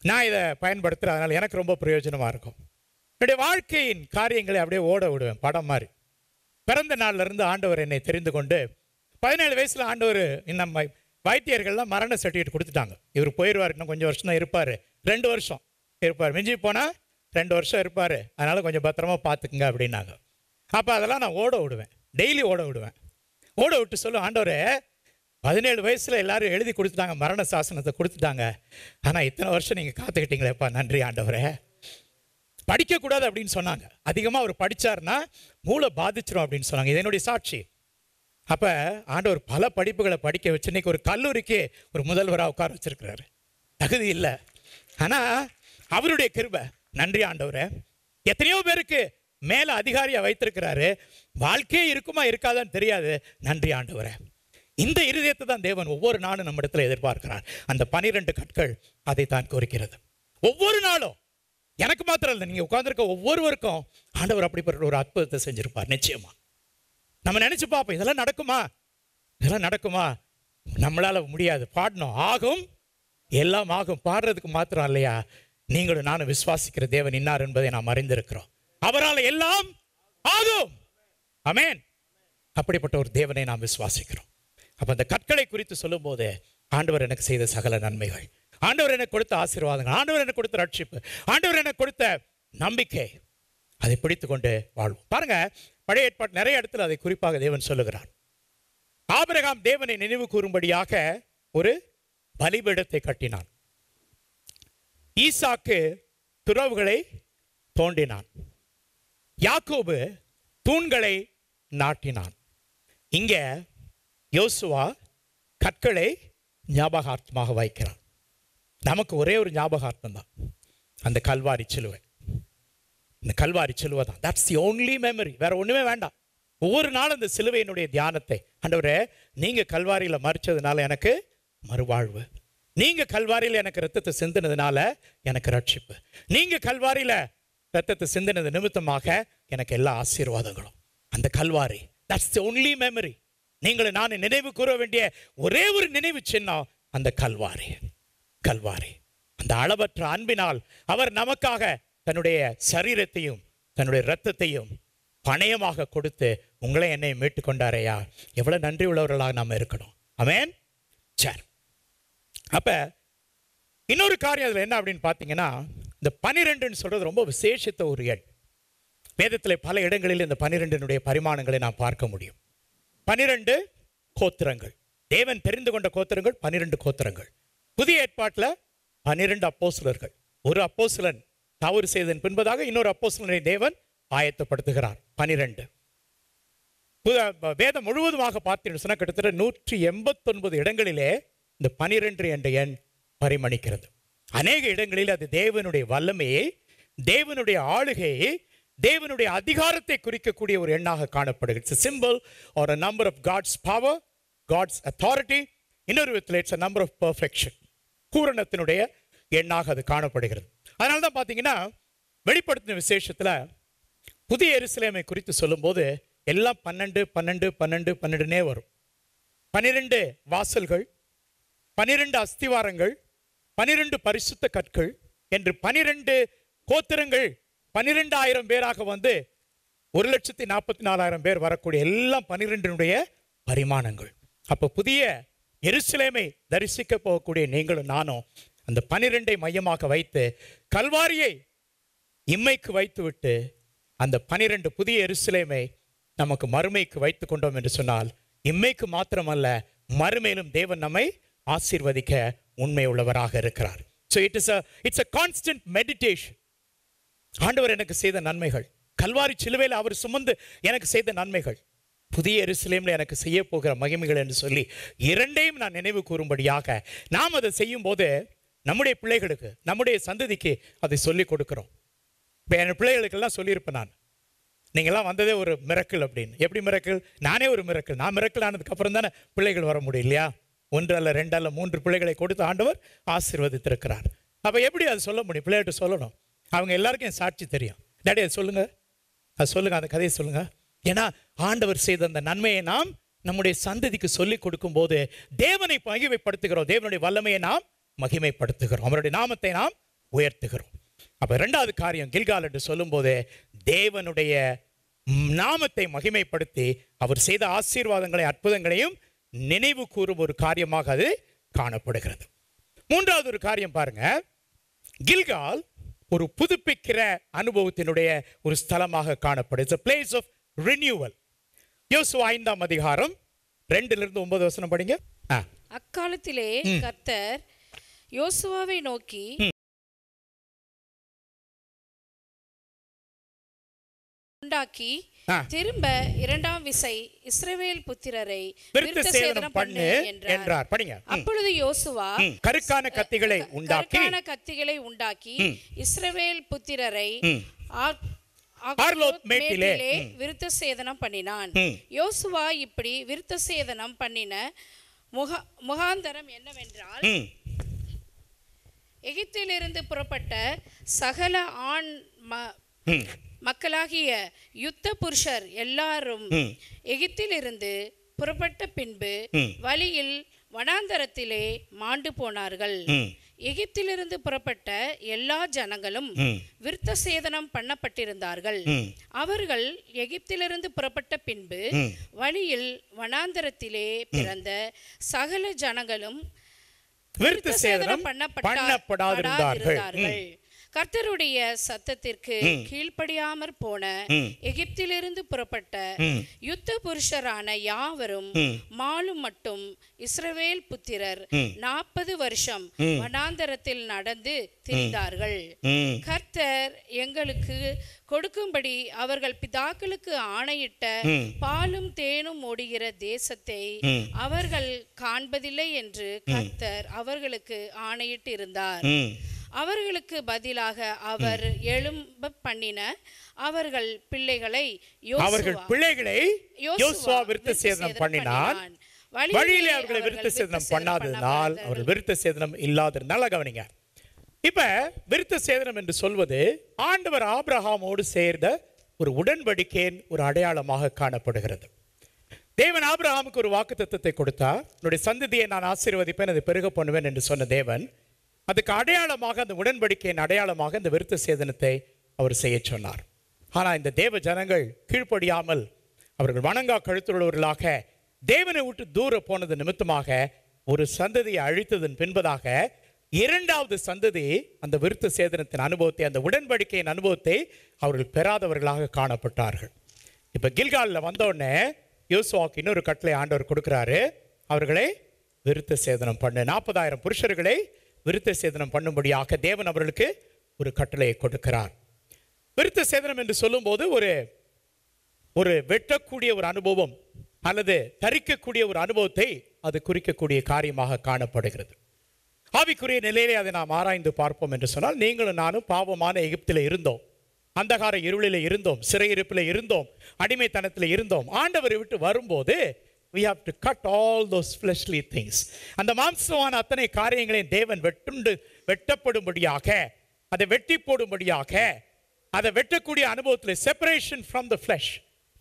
நான் இதை பயன்படுத்துகிறேன் அதனால் எனக்கு ரொம்ப பிரயோஜனமாக இருக்கும். என்னுடைய வாழ்க்கையின் காரியங்களை அப்படியே ஓட விடுவேன் படம் மாதிரி. பிறந்த நாள்ல இருந்து ஆண்டவர் என்னை தெரிந்து கொண்டு பதினேழு வயசுல ஆண்டவர் நம்ம வைத்தியர்கள்லாம் மரண சர்டிஃபிகேட் கொடுத்துட்டாங்க. இவர் போயிடுவார் இன்னும் கொஞ்சம் வருஷம் தான் இருப்பார். ரெண்டு வருஷம் இருப்பார். மிஞ்சி போனால் ரெண்டு வருஷம் இருப்பார். அதனால் கொஞ்சம் பத்திரமா பார்த்துக்குங்க அப்படின்னாங்க. அப்போ அதெல்லாம் நான் ஓட விடுவேன். டெய்லி ஓட விடுவேன். ஓட விட்டு சொல்லும் ஆண்டவரே பதினேழு வயசில் எல்லாரும் எழுதி கொடுத்துட்டாங்க மரண சாசனத்தை கொடுத்துட்டாங்க. ஆனால் இத்தனை வருஷம் நீங்கள் காத்துக்கிட்டீங்களேப்பா. நன்றி ஆண்டவரே. படிக்கக்கூடாது அப்படின்னு சொன்னாங்க. அதிகமாக அவர் படித்தார்னா மூளை பாதிச்சிரும் அப்படின்னு சொன்னாங்க. இது என்னுடைய சாட்சி. அப்போ ஆண்டவர் பல படிப்புகளை படிக்க வச்சு இன்னைக்கு ஒரு கல்லூரிக்கு ஒரு முதல்வராக உட்கார வச்சிருக்கிறாரு. தகுதி இல்லை. ஆனால் அவருடைய கிருபை. நன்றி ஆண்டவரே. எத்தனையோ பேருக்கு மேலே அதிகாரியாக வைத்திருக்கிறாரு. வாழ்க்கையே இருக்குமா இருக்காதான்னு தெரியாது. நன்றி ஆண்டவரை. இந்த இருதயத்தை தான் தேவன் ஒவ்வொரு நாளும் நம்ம இடத்துல எதிர்பார்க்கிறார். அந்த பனிரெண்டு கற்கள் அதை தான் குறிக்கிறது ஒவ்வொரு நாளும் எனக்கு மாத்திரம் இல்லை நீங்க உட்காந்துருக்க ஒவ்வொருவருக்கும் ஆண்டவர் அப்படிப்பட்ட ஒரு அற்புதத்தை செஞ்சுருப்பார். நிச்சயமா. நம்ம நினைச்சு பார்ப்போம் இதெல்லாம் நடக்குமா? இதெல்லாம் நடக்குமா? நம்மளால முடியாது. பாடணும். ஆகும். எல்லாம் ஆகும். பாடுறதுக்கு மாத்திரம் இல்லையா? நீங்களும் நானும் விசுவாசிக்கிற தேவன் இன்னார் என்பதை நாம் அறிந்திருக்கிறோம். அவரால் எல்லாம் ஆகும். அமேன் அப்படிப்பட்ட ஒரு தேவனை நாம் விசுவாசிக்கிறோம். அப்ப அந்த கற்களை குறித்து சொல்லும்போது ஆண்டவர் எனக்கு செய்த சகல நன்மைகள். ஆண்டவர் எனக்கு கொடுத்த ஆசீர்வாதங்கள். ஆண்டவர் எனக்கு கொடுத்த ரட்சிப்பு. ஆண்டவர் எனக்கு கொடுத்த நம்பிக்கை. அதை பிடித்து கொண்டு வாழ்வோம். பாருங்க பழைய ஏற்பாடு நிறைய இடத்துல அதை குறிப்பாக தேவன் சொல்லுகிறான் ஆபிரகாம் தேவனை நினைவு கூறும்படியாக ஒரு பலிபீடத்தை கட்டினான். ஈசாக்கு துறவுகளை தோண்டினான். யாக்கோபு தூண்களை நாட்டினான். இங்க யோசுவா கற்களை ஞாபகார்த்தமாக வைக்கிறான் நமக்கு ஒரே ஒரு ஞாபகார்த்தம் தான். அந்த கல்வாரி சிலுவை. இந்த கல்வாரி சிலுவை தான் தட்ஸ் தி ஓன்லி மெமரி வேற ஒண்ணுமே வேண்டாம். ஒவ்வொரு நாளும் இந்த சிலுவையினுடைய தியானத்தை. ஆண்டவரே நீங்க கல்வாரியில் மறிச்சதுனால எனக்கு மறுவாழ்வு. நீங்க கல்வாரியில் எனக்கு ரத்தத்தை சிந்தினதுனால எனக்கு ரட்சிப்பு நீங்க கல்வாரியில் ரத்தத்தை சிந்தினது நிமித்தமாக எனக்கு எல்லா ஆசீர்வாதங்களும். அந்த Calvary that's the only memory நீங்களை நான் நினைவு கூற வேண்டிய ஒரே ஒரு நினைவு சின்னம் அந்த கல்வாரி. கல்வாரி. அந்த அளவற்ற அன்பினால் அவர் நமக்காக தன்னுடைய சரீரத்தையும் தன்னுடைய இரத்தத்தையும் பணயமாக கொடுத்து உங்களை என்னை மீட்டு கொண்டாரையா எவ்வளோ நன்றி உள்ளவர்களாக நாம் இருக்கணும். Amen sir. அப்ப இன்னொரு காரியம் அதில் என்ன அப்படின்னு பார்த்தீங்கன்னா இந்த பனிரெண்டுன்னு சொல்றது ரொம்ப விசேஷித்த ஒரு எண். வேதத்தில் பல இடங்களில் இந்த பனிரெண்டினுடைய பரிமாணங்களை நாம் பார்க்க முடியும். பனிரெண்டு கோத்திரங்கள். தேவன் தெரிந்து கொண்ட கோத்திரங்கள் பனிரெண்டு கோத்திரங்கள். புதிய ஏற்பாட்டில் பனிரெண்டு அப்போசுலர்கள் ஒரு அப்போசுலன் தவறு செய்ததன் பின்பதாக இன்னொரு அப்போஸ்தலனை தேவன் ஆயத்தப்படுத்துகிறார். பனிரெண்டு. வேதம் முழுவதுமாக பார்த்தீங்கன்னு சொன்னால் கிட்டத்தட்ட நூற்றி எண்பத்தொன்பது இடங்களிலே இந்த பனிரெண்டு என்ற எண் பரிமணிக்கிறது. அநேக இடங்களில் அது தேவனுடைய வல்லமையை தேவனுடைய ஆளுகையை தேவனுடைய அதிகாரத்தை குறிக்கக்கூடிய ஒரு எண்ணாக காணப்படுகிறது. Simple or a number of God's power God's authority இன்னொரு விதத்தில் it's a number of perfection பூரணத்தினுடைய எண்ணாக அது காணப்படுகிறது. அதனால தான் பார்த்தீங்கன்னா வெளிப்படுத்தின விசேஷத்தில் புதிய எருசலேமை குறித்து சொல்லும்போது எல்லாம் பன்னெண்டு பன்னெண்டு பன்னெண்டு பன்னெண்டுனே வரும். பன்னிரெண்டு வாசல்கள் பனிரெண்டு அஸ்திவாரங்கள் பனிரெண்டு பரிசுத்த கற்கள் என்று பனிரெண்டு கோத்திரங்கள் பனிரெண்டாயிரம் பேராக வந்து ஒரு லட்சத்தி நாற்பத்தி நாலாயிரம் பேர் வரக்கூடிய எல்லாம் பனிரெண்டினுடைய பரிமாணங்கள். அப்போ புதிய எருசலேமை தரிசிக்க போகக்கூடிய நீங்களும் நானும் அந்த பனிரெண்டை மையமாக வைத்து கல்வாரியை இம்மைக்கு வைத்துவிட்டு அந்த பனிரெண்டு புதிய எருசலேமை நமக்கு மறுமைக்கு வைத்து கொண்டோம் என்று சொன்னால் இம்மைக்கு மாத்திரமல்ல மறுமையிலும் தேவன் நம்மை ஆசீர்வதிக்க உண்மை உள்ளவராக இருக்கிறார். So it is a it's a constant meditation ஆண்டவர் எனக்கு செய்த நன்மைகள் கல்வாரி சிலுவையில் அவர் சுமந்து எனக்கு செய்த நன்மைகள் புதிய எருசலேமில் எனக்கு செய்ய போகிற மகிமைகள் என்று சொல்லி இரண்டையும் நான் நினைவு கூறும்படியாக நாம் அதை செய்யும் போது நம்முடைய பிள்ளைகளுக்கு நம்முடைய சந்ததிக்கு அதை சொல்லிக் கொடுக்கிறோம். இப்போ என் பிள்ளைகளுக்கெல்லாம் சொல்லியிருப்பேன் நான். நீங்களாம் வந்ததே ஒரு மிரக்கல் அப்படின்னு. எப்படி மிரக்கல் நானே ஒரு மிரக்கல் நான் மிரக்கல் ஆனதுக்கு அப்புறம் தானே பிள்ளைகள் வர முடியும் இல்லையா? ஒன்று அல்ல ரெண்டு அல்ல மூன்று பிள்ளைகளை கொடுத்து ஆண்டவர் ஆசீர்வதித்திருக்கிறார். அப்போ எப்படி அது சொல்ல முடியும்? பிள்ளைகிட்ட சொல்லணும். அவங்க எல்லாருக்கும் என் சாட்சி தெரியும். டேடி அது சொல்லுங்க. அது சொல்லுங்க அந்த கதையை சொல்லுங்க. ஏன்னா ஆண்டவர் செய்த அந்த நன்மையை நாம் நம்முடைய சந்ததிக்கு சொல்லி கொடுக்கும்போது தேவனை பகிர்வைப்படுத்துகிறோம் தேவனுடைய வல்லமையை நாம் மகிமைப்படுத்துகிறோம். அவருடைய நாமத்தை நாம் உயர்த்துகிறோம். அப்ப இரண்டாவது காரியம் கில்கால் என்று சொல்லும்போது தேவனுடைய நாமத்தை மகிமைப்படுத்தி அவர் செய்த ஆசீர்வாதங்களை அற்புதங்களையும் நினைவு கூறும் ஒரு காரியமாக அது காணப்படுகிறது. மூன்றாவது ஒரு காரியம் பாருங்க. கில்கால் ஒரு புதுப்பிக்கிற அனுபவத்தினுடைய ஒரு ஸ்தலமாக காணப்படுது பிளேஸ் ஆஃப் ரினியூவல் யோசுவா ஐந்தாம் அதிகாரம் ரெண்டுல இருந்து ஒன்பது வசனம் படிங்க. அக்காலத்திலே கர்த்தர் யோசுவாவை நோக்கி உண்டாக்கி. திரும்ப இரண்டாம் விசை இஸ்ரவேல் புத்திரரை விருத்த சேதனம் பண்ணு என்றார். படிங்க. அப்பொழுது யோசுவா. கருக்கான கத்திகளை உண்டாக்கி. கற்கான கத்திகளை உண்டாக்கி இஸ்ரவேல் புத்திரரை விருத்த சேதனம் பண்ணினான். யோசுவா இப்படி விருத்த சேதனம் பண்ணின முக முகாந்தரம் என்னவென்றால் எகிப்திலிருந்து புறப்பட்ட சகல ஆண் மக்களாகிய யுத்த புருஷர் எல்லாரும். எகிப்திலிருந்து புறப்பட்ட பின்பு. வழியில் வனாந்தரத்திலே மாண்டு போனார்கள். எகிப்திலிருந்து புறப்பட்ட எல்லா ஜனங்களும். விருத்த சேதனம் பண்ணப்பட்டிருந்தார்கள். அவர்கள் எகிப்திலிருந்து புறப்பட்ட பின்பு. வழியில் வனாந்தரத்திலே பிறந்த சகல ஜனங்களும் விருத்த சேதனம் பண்ணப்படாதிருந்தார்கள் படாதிருந்தார்கள். கர்த்தருடைய சத்தத்திற்கு கீழ்ப்படியாமற் போன. எகிப்திலிருந்து புறப்பட்ட. யுத்த புருஷரான யாவரும். மாலும் மட்டும் இஸ்ரவேல் புத்திரர். நாற்பது வருஷம். வனாந்தரத்தில் நடந்து திரிந்தார்கள். கர்த்தர் எங்களுக்கு கொடுக்கும்படி அவர்கள் பிதாக்களுக்கு ஆணையிட்ட. பாலும் தேனும் ஓடுகிற தேசத்தை. அவர்கள் காண்பதில்லை என்று கர்த்தர் அவர்களுக்கு ஆணையிட்டு இருந்தார். அவர்களுக்கு பதிலாக அவர் எழும்ப பண்ணின அவர்கள் பிள்ளைகளை அவர்கள் பிள்ளைகளை யோசுவா விருத்த சேதனம் பண்ணினான். வழியிலே அவர்களை விருத்த சேதனம் பண்ணாததினால் அவர்கள் விருத்த சேதனம் இல்லாததுனால கவனிங்க. இப்ப விருத்த சேதனம் என்று சொல்வது ஆண்டவர் ஆபிரகாமோடு சேர்ந்த ஒரு உடன்படிக்கையின் ஒரு அடையாளமாக காணப்படுகிறது. தேவன் ஆபிரகாமுக்கு ஒரு வாக்குத்தத்தத்தை கொடுத்தார். உன்னுடைய சந்ததியை நான் ஆசீர்வதிப்பேன் அதை பெருக பண்ணுவேன் என்று சொன்ன தேவன் அதுக்கு அடையாளமாக அந்த உடன்படிக்கையின் அடையாளமாக இந்த விருத்த சேதனத்தை அவர் செய்ய சொன்னார். ஆனால் இந்த தேவ ஜனங்கள் கீழ்ப்படியாமல் அவர்கள் வணங்கா கழுத்துள்ளவர்களாக தேவனை விட்டு தூர போனது நிமித்தமாக ஒரு சந்ததியை அழித்ததன் பின்பதாக இரண்டாவது சந்ததி அந்த விருத்த சேதனத்தின் அனுபவத்தை அந்த உடன்படிக்கையின் அனுபவத்தை அவர்கள் பெறாதவர்களாக காணப்பட்டார்கள். இப்ப கில்காலில் வந்தோடனே யூசுவாக்கு இன்னொரு கட்டளை ஆண்டவர் கொடுக்கிறாரு. அவர்களை விருத்த சேதனம் பண்ணு. நாற்பதாயிரம் புருஷர்களை விருத்த சேதனம் பண்ணும்படியாக தேவன் அவர்களுக்கு ஒரு கட்டளையை கொடுக்கிறார். விருத்த சேதனம் என்று சொல்லும்போது ஒரு ஒரு வெட்டக்கூடிய ஒரு அனுபவம் அல்லது தரிக்கக்கூடிய ஒரு அனுபவத்தை அது குறிக்கக்கூடிய காரியமாக காணப்படுகிறது. ஆவிக்குரிய நிலையிலே அதை நாம் ஆராய்ந்து பார்ப்போம் என்று சொன்னால் நீங்களும் நானும் பாவமான எகிப்தில் இருந்தோம். அந்தகார இருளில் இருந்தோம். சிறையிருப்பில் இருந்தோம். அடிமைத்தனத்தில் இருந்தோம். ஆண்டவரை விட்டு வரும்போது we have to cut all those fleshly things அந்த மாம்சமான அத்தனை காரியங்களையும் தேவன் வெட்டுண்டு வெட்டப்படும்படியாக அதை வெட்டி போடும்படியாக அதை வெட்டக்கூடிய அனுபவத்தில் செப்பரேஷன் ஃப்ரம் த ஃப்ளஷ்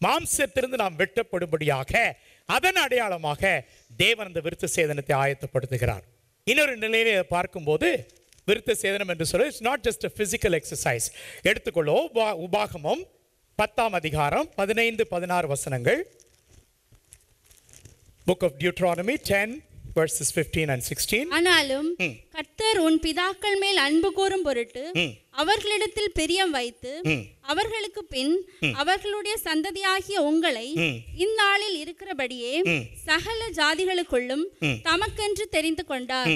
மாம்சத்திலிருந்து நாம் வெட்டப்படும்படியாக அதன் அடையாளமாக தேவன் அந்த விருத்த சேதனத்தை ஆயத்தப்படுத்துகிறார். இன்னொரு நிலையிலே பார்க்கும்போது விருத்த சேதனம் என்று சொல்ல it's not just a physical exercise எடுத்துக்கொள்ளோ உபாகமம் பத்தாம் அதிகாரம் பதினைந்து பதினாறு வசனங்கள். Book of Deuteronomy ten verses 15 and 16 ஆனாலும் கர்த்தர் உன் பிதாக்கள் மேல் அன்பு கூறும் பொருட்டு ம். அவர்களிடத்தில் பிரியம் வைத்து ம். அவர்களுக்கு பின் அவர்களுடைய சந்ததியாகிய உங்களை. இந்நாளில் இருக்கிறபடியே சகல ஜாதிகளுக்குள்ளும் தமக்கென்று தெரிந்து கொண்டார்.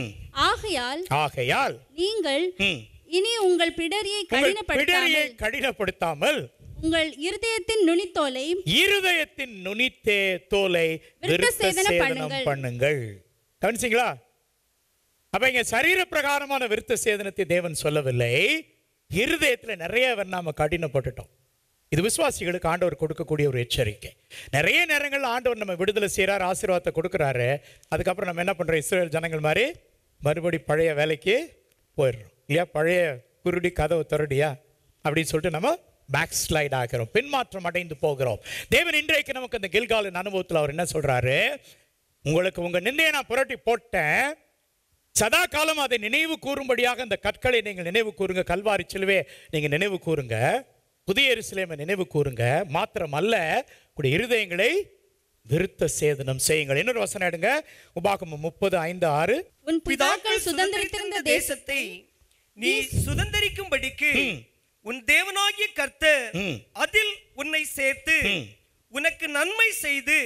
ஆகையால் ஆகையால் நீங்கள் இனி உங்கள் பிடரியை கடினப்படுத்தாமல் கடினப்படுத்தாமல் உங்கள் இருதயத்தின் நுனித்தோலை இருதயத்தின் நுனித்தே தோலை சேதனம் பண்ணுங்கள். கவனிச்சிங்களா? அப்ப இங்க சரீர பிரகாரமான விருத்த சேதனத்தை தேவன் சொல்லவில்லை. இருதயத்துல நிறைய நாம கடினப்பட்டுட்டோம். இது விசுவாசிகளுக்கு ஆண்டவர் கொடுக்கக்கூடிய ஒரு எச்சரிக்கை. நிறைய நேரங்கள் ஆண்டவர் நம்ம விடுதலை செய்கிறார் ஆசீர்வாதத்தை கொடுக்குறாரு. அதுக்கப்புறம் நம்ம என்ன பண்றோம்? இஸ்ரேல் ஜனங்கள் மாதிரி மறுபடி பழைய வேலைக்கு போயிடுறோம். இல்லையா? பழைய குருடி கதவு திரடியா அப்படின்னு சொல்லிட்டு நம்ம பேக் ஸ்லைட் ஆகிறோம் பின்மாற்றம் அடைந்து போகிறோம். தேவன் இன்றைக்கு நமக்கு அந்த கில்காலின் அனுபவத்தில் அவர் என்ன சொல்றாரு? உங்களுக்கு உங்க நிந்தையை நான் புரட்டி போட்டேன். சதா காலம் அதை நினைவு கூறும்படியாக அந்த கற்களை நீங்கள் நினைவு கூறுங்க. கல்வாரி சிலுவே நீங்க நினைவு கூறுங்க. புதிய எருசலேமை நினைவு கூறுங்க. மாத்திரம் அல்ல உடைய இருதயங்களை விருத்த சேதனம் செய்யுங்கள். இன்னொரு வசனம் எடுங்க. உபாகமம் முப்பது ஐந்து ஆறு. உன் பிதாக்கள் சுதந்திரித்திருந்த தேசத்தை நீ சுதந்திரிக்கும்படிக்கு உன் தேவனாகிய கர்த்தர். அதில் உன்னை சேர்த்து உனக்கு நன்மை செய்து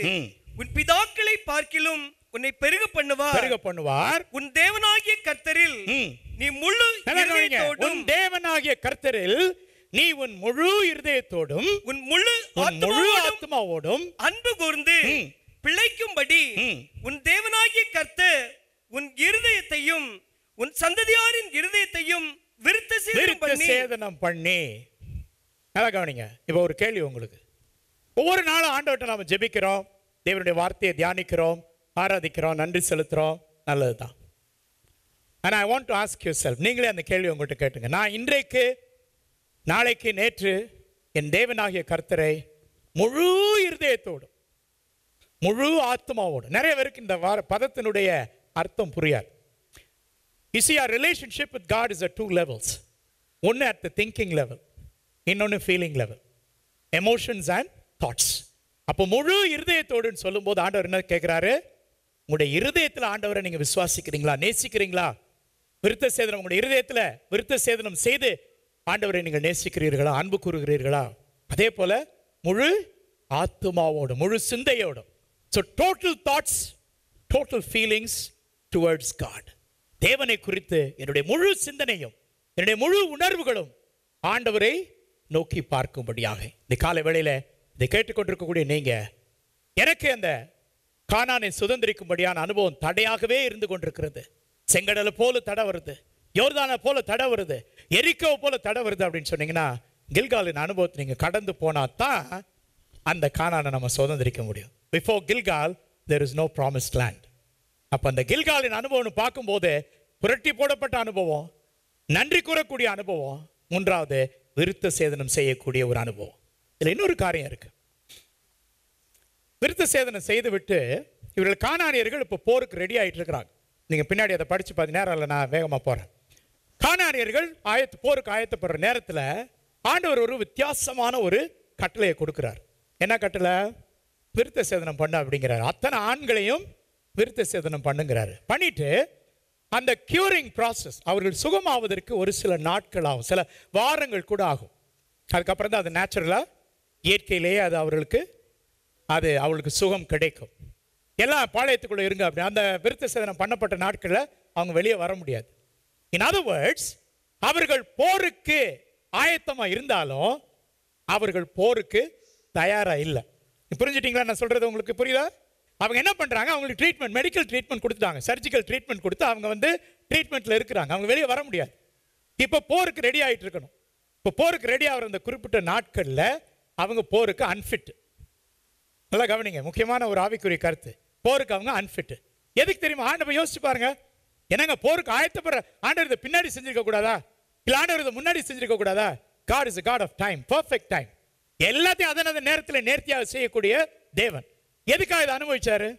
உன் பிதாக்களை பார்க்கிலும் உன்னை பெருக பண்ணுவார் பெருக பண்ணுவார் உன் தேவனாகிய கர்த்தரில். நீ முழு உன் தேவனாகிய கர்த்தரில் நீ உன் முழு இருதயத்தோடும் உன் முழு முழு ஆத்மாவோடும் அன்பு கூர்ந்து. பிழைக்கும்படி. உன் தேவனாகிய கர்த்தர் உன் இருதயத்தையும் உன் சந்ததியாரின் இருதயத்தையும் விருத்த சேதனம் பண்ணி. சேதனம் பண்ணி. நல்லா கவனிங்க. இப்போ ஒரு கேள்வி உங்களுக்கு. ஒவ்வொரு நாளும் ஆண்டவர்கிட்ட நாம ஜெபிக்கிறோம். தேவனுடைய வார்த்தையை தியானிக்கிறோம். ஆராதிக்கிறோம். நன்றி செலுத்துறோம். நல்லதுதான். ஆனால் I want to ask you self நீங்களே அந்த கேள்வி உங்கள்கிட்ட கேட்டுங்க. நான் இன்றைக்கு நாளைக்கு நேற்று என் தேவனாகிய கர்த்தரை முழு இருதயத்தோடும் முழு ஆத்மாவோடும் நிறைய பேருக்கு இந்த வார பதத்தினுடைய அர்த்தம் புரியாது. You see, our relationship with God is at two levels. ஒன்று at the thinking level, இன்னொன்று feeling level emotions and thoughts அப்போ முழு இருதயத்தோடுன்னு சொல்லும்போது ஆண்டவர் என்ன கேட்குறாரு உங்களுடைய இருதயத்தில் ஆண்டவரை நீங்கள் விசுவாசிக்கிறீங்களா? நேசிக்கிறீங்களா? விருத்த சேதனம் உங்களுடைய இருதயத்தில் விருத்த சேதனம் செய்து ஆண்டவரை நீங்கள் நேசிக்கிறீர்களா? அன்பு கூறுகிறீர்களா? அதே போல முழு ஆத்மாவோடும் முழு சிந்தையோடும். So total thoughts total feelings towards God தேவனை குறித்து என்னுடைய முழு சிந்தனையும் என்னுடைய முழு உணர்வுகளும் ஆண்டவரை நோக்கி பார்க்கும்படியாக. இந்த காலை வேளையில் இதை கேட்டுக்கொண்டிருக்கக்கூடிய நீங்க எனக்கு அந்த காணானை சுதந்திரிக்கும்படியான அனுபவம் தடையாகவே இருந்து கொண்டிருக்கிறது. செங்கடலை போல தடை வருது யோர்தானை போல தடை வருது எரிக்கோ போல தடை வருது அப்படின்னு சொன்னீங்கன்னா கில்காலின் அனுபவத்தை நீங்க கடந்து போனா தான் அந்த காணானை நம்ம சுதந்திரிக்க முடியும். Before Gilgal there is no promised land அப்ப அந்த கில்காலின் அனுபவம் பார்க்கும்போது புரட்டி போடப்பட்ட அனுபவம் நன்றி கூறக்கூடிய அனுபவம் மூன்றாவது விருத்த சேதனம் செய்யக்கூடிய ஒரு அனுபவம். இதுல இன்னொரு காரியம் இருக்கு. விருத்த சேதனம் செய்துவிட்டு இவர்கள் காணானியர்கள் இப்போ போருக்கு ரெடி ஆயிட்டு இருக்கிறாங்க. நீங்க பின்னாடி அதை படிச்சு பார்த்து நேரம் இல்லை நான் வேகமா போறேன். காணானியர்கள் ஆயத்து போருக்கு ஆயத்தப்படுற நேரத்துல ஆண்டவர் ஒரு வித்தியாசமான ஒரு கட்டளையை கொடுக்குறார். என்ன கட்டளை? விருத்த சேதனம் பண்ண அப்படிங்கிறார். அத்தனை ஆண்களையும் விருத்த சேதனம் பண்ணுங்கிறாரு. பண்ணிட்டு அந்த கியூரிங் ப்ராசஸ் அவர்கள் சுகமாவதற்கு ஒரு சில நாட்கள் ஆகும். சில வாரங்கள் கூட ஆகும். அதுக்கப்புறம் தான் அது நேச்சுரலாக இயற்கையிலேயே அது அவர்களுக்கு அது அவளுக்கு சுகம் கிடைக்கும். எல்லாம் பாளையத்துக்குள்ள இருங்க அப்படி. அந்த விருத்த சேதனம் பண்ணப்பட்ட நாட்களில் அவங்க வெளியே வர முடியாது. இன் அதர் வேர்ட்ஸ் அவர்கள் போருக்கு ஆயத்தமாக இருந்தாலும் அவர்கள் போருக்கு தயாராக இல்லை. புரிஞ்சுட்டீங்களா நான் சொல்றது உங்களுக்கு புரியுதா? அவங்க என்ன பண்றாங்க? அவங்களுக்கு ட்ரீட்மெண்ட் மெடிக்கல் ட்ரீட்மெண்ட் கொடுத்துட்டாங்க. சர்ஜிக்கல் ட்ரீட்மெண்ட் கொடுத்து அவங்க வந்து ட்ரீட்மெண்ட்ல இருக்கிறாங்க. அவங்க வெளியே வர முடியாது. இப்போ போருக்கு ரெடி ஆயிட்டு இருக்கணும். இப்போ போருக்கு ரெடி ஆகிற அந்த குறிப்பிட்ட நாட்கள்ல அவங்க போருக்கு அன்ஃபிட் நல்லா கவனிங்க. முக்கியமான ஒரு ஆவிக்குரிய கருத்து. போருக்கு அவங்க அன்ஃபிட் எதுக்கு தெரியுமா? ஆண்டவர் யோசிச்சு பாருங்க. என்னங்க போருக்கு ஆயத்தப்படுற ஆண்டவர் இதை பின்னாடி செஞ்சிருக்க கூடாதா? இல்ல ஆண்டவர் இதை முன்னாடி செஞ்சிருக்க கூடாதா? God is God of time perfect time எல்லாத்தையும் அதன் அந்த நேரத்தில் நேர்த்தியாக செய்யக்கூடிய தேவன். எதுக்காக இதை அனுபவிச்சாரு?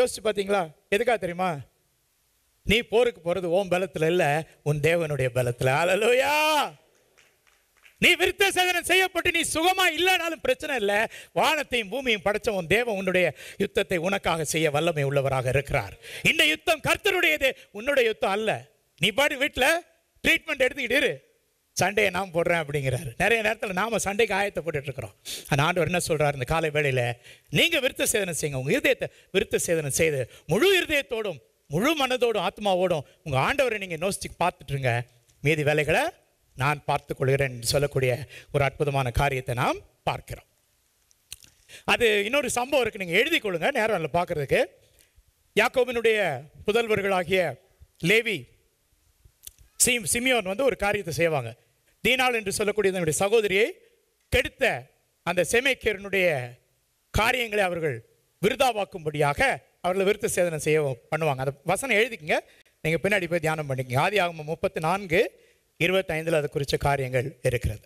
யோசிச்சு பார்த்தீங்களா? எதுக்காக தெரியுமா? நீ போருக்கு போறது ஓம் பலத்தில் இல்ல உன் தேவனுடைய பலத்தில். அலலோயா நீ விருத்த சேதனம் செய்யப்பட்டு நீ சுகமா இல்லைனாலும் பிரச்சனை இல்லை. வானத்தையும் பூமியும் படைச்ச உன் தேவன் உன்னுடைய யுத்தத்தை உனக்காக செய்ய வல்லமை உள்ளவராக இருக்கிறார். இந்த யுத்தம் கர்த்தருடையது உன்னுடைய யுத்தம் அல்ல. நீ பாடி வீட்டில் ட்ரீட்மெண்ட் எடுத்துக்கிட்டு இரு. சண்டையை நான் போடுறேன் அப்படிங்கிறாரு. நிறைய நேரத்தில் நாம் சண்டைக்கு ஆயத்தை போட்டுட்ருக்குறோம் அந்த ஆண்டவர் என்ன சொல்கிறார் இந்த காலை வேளையில் நீங்கள் விருத்த சேதனம் செய்யுங்க. உங்கள் இருதயத்தை விருத்த சேதனம் செய்து முழு இருதயத்தோடும் முழு மனதோடும் ஆத்மாவோடும் உங்கள் ஆண்டவரை நீங்கள் நோசிச்சு பார்த்துட்டுருங்க மீதி வேலைகளை நான் பார்த்து கொள்கிறேன் என்று சொல்லக்கூடிய ஒரு அற்புதமான காரியத்தை நாம் பார்க்கிறோம். அது இன்னொரு சம்பவம் இருக்குது நீங்கள் எழுதி கொள்ளுங்க. நேரம் அதில் பார்க்கறதுக்கு. யாக்கோபினுடைய புதல்வர்களாகிய லேவி சிம் சிமியோன் வந்து ஒரு காரியத்தை செய்வாங்க. தீனாள் என்று சொல்லக்கூடிய தன்னுடைய சகோதரியை கெடுத்த அந்த செமைக்கேரனுடைய காரியங்களை அவர்கள் விருதாவாக்கும்படியாக அவர்களை விருத்த சேதனை செய்ய பண்ணுவாங்க. அந்த வசனம் எழுதிக்கங்க. நீங்கள் பின்னாடி போய் தியானம் பண்ணிக்கங்க. ஆதி ஆகும் முப்பத்தி நான்கு இருபத்தைந்தில் அது குறித்த காரியங்கள் இருக்கிறது.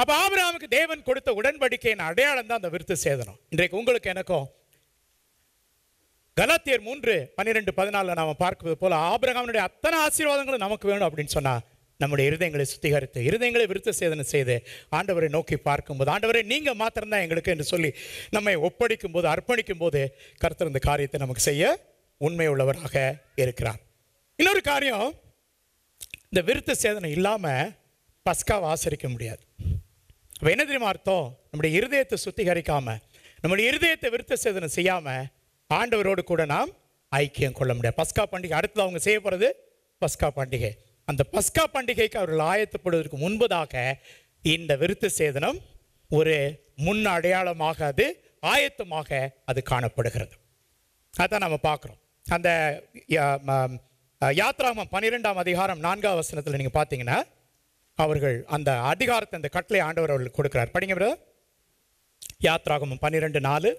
அப்போ ஆபிரகாமுக்கு தேவன் கொடுத்த உடன்படிக்கையின் அடையாளம் தான் அந்த விருத்த சேதனம். இன்றைக்கு உங்களுக்கு எனக்கும் கலாத்தியர் மூன்று பன்னிரெண்டு பதினாலில் நாம பார்க்குவது போல ஆபிரகாமினுடைய அத்தனை ஆசீர்வாதங்களும் நமக்கு வேணும் அப்படின்னு சொன்னா நம்முடைய இருதயங்களை சுத்திகரித்து இருதயங்களை விருத்த சேதனை செய்து ஆண்டவரை நோக்கி பார்க்கும்போது ஆண்டவரை நீங்கள் மாத்திரம்தான் எங்களுக்கு என்று சொல்லி நம்மை ஒப்படைக்கும் போது அர்ப்பணிக்கும் போது கருத்தர் இந்த காரியத்தை நமக்கு செய்ய உண்மை உள்ளவராக இருக்கிறார். இன்னொரு காரியம் இந்த விருத்த சேதனை இல்லாமல் பஸ்காவை ஆசரிக்க முடியாது. அப்போ என்ன தெரியுமா அர்த்தம்? நம்முடைய இருதயத்தை சுத்திகரிக்காமல் நம்முடைய இருதயத்தை விருத்த சேதனை செய்யாமல் ஆண்டவரோடு கூட நாம் ஐக்கியம் கொள்ள முடியாது. பஸ்கா பண்டிகை அடுத்தது அவங்க செய்ய போகிறது பஸ்கா பண்டிகை. அந்த பஸ்கா பண்டிகைக்கு அவர்கள் ஆயத்தப்படுவதற்கு முன்பதாக இந்த விருத்த சேதனம் ஒரு முன் அடையாளமாக அது ஆயத்தமாக அது காணப்படுகிறது. அதான் நம்ம பார்க்குறோம். அந்த யாத்ராமம் பன்னிரெண்டாம் அதிகாரம் நான்காம் வசனத்தில் நீங்கள் பார்த்தீங்கன்னா அவர்கள் அந்த அதிகாரத்தை அந்த கட்டளை ஆண்டவர் அவர்களுக்கு கொடுக்கிறார். படிங்க பிரதர் யாத்ராகமம் பன்னிரெண்டு நாலு.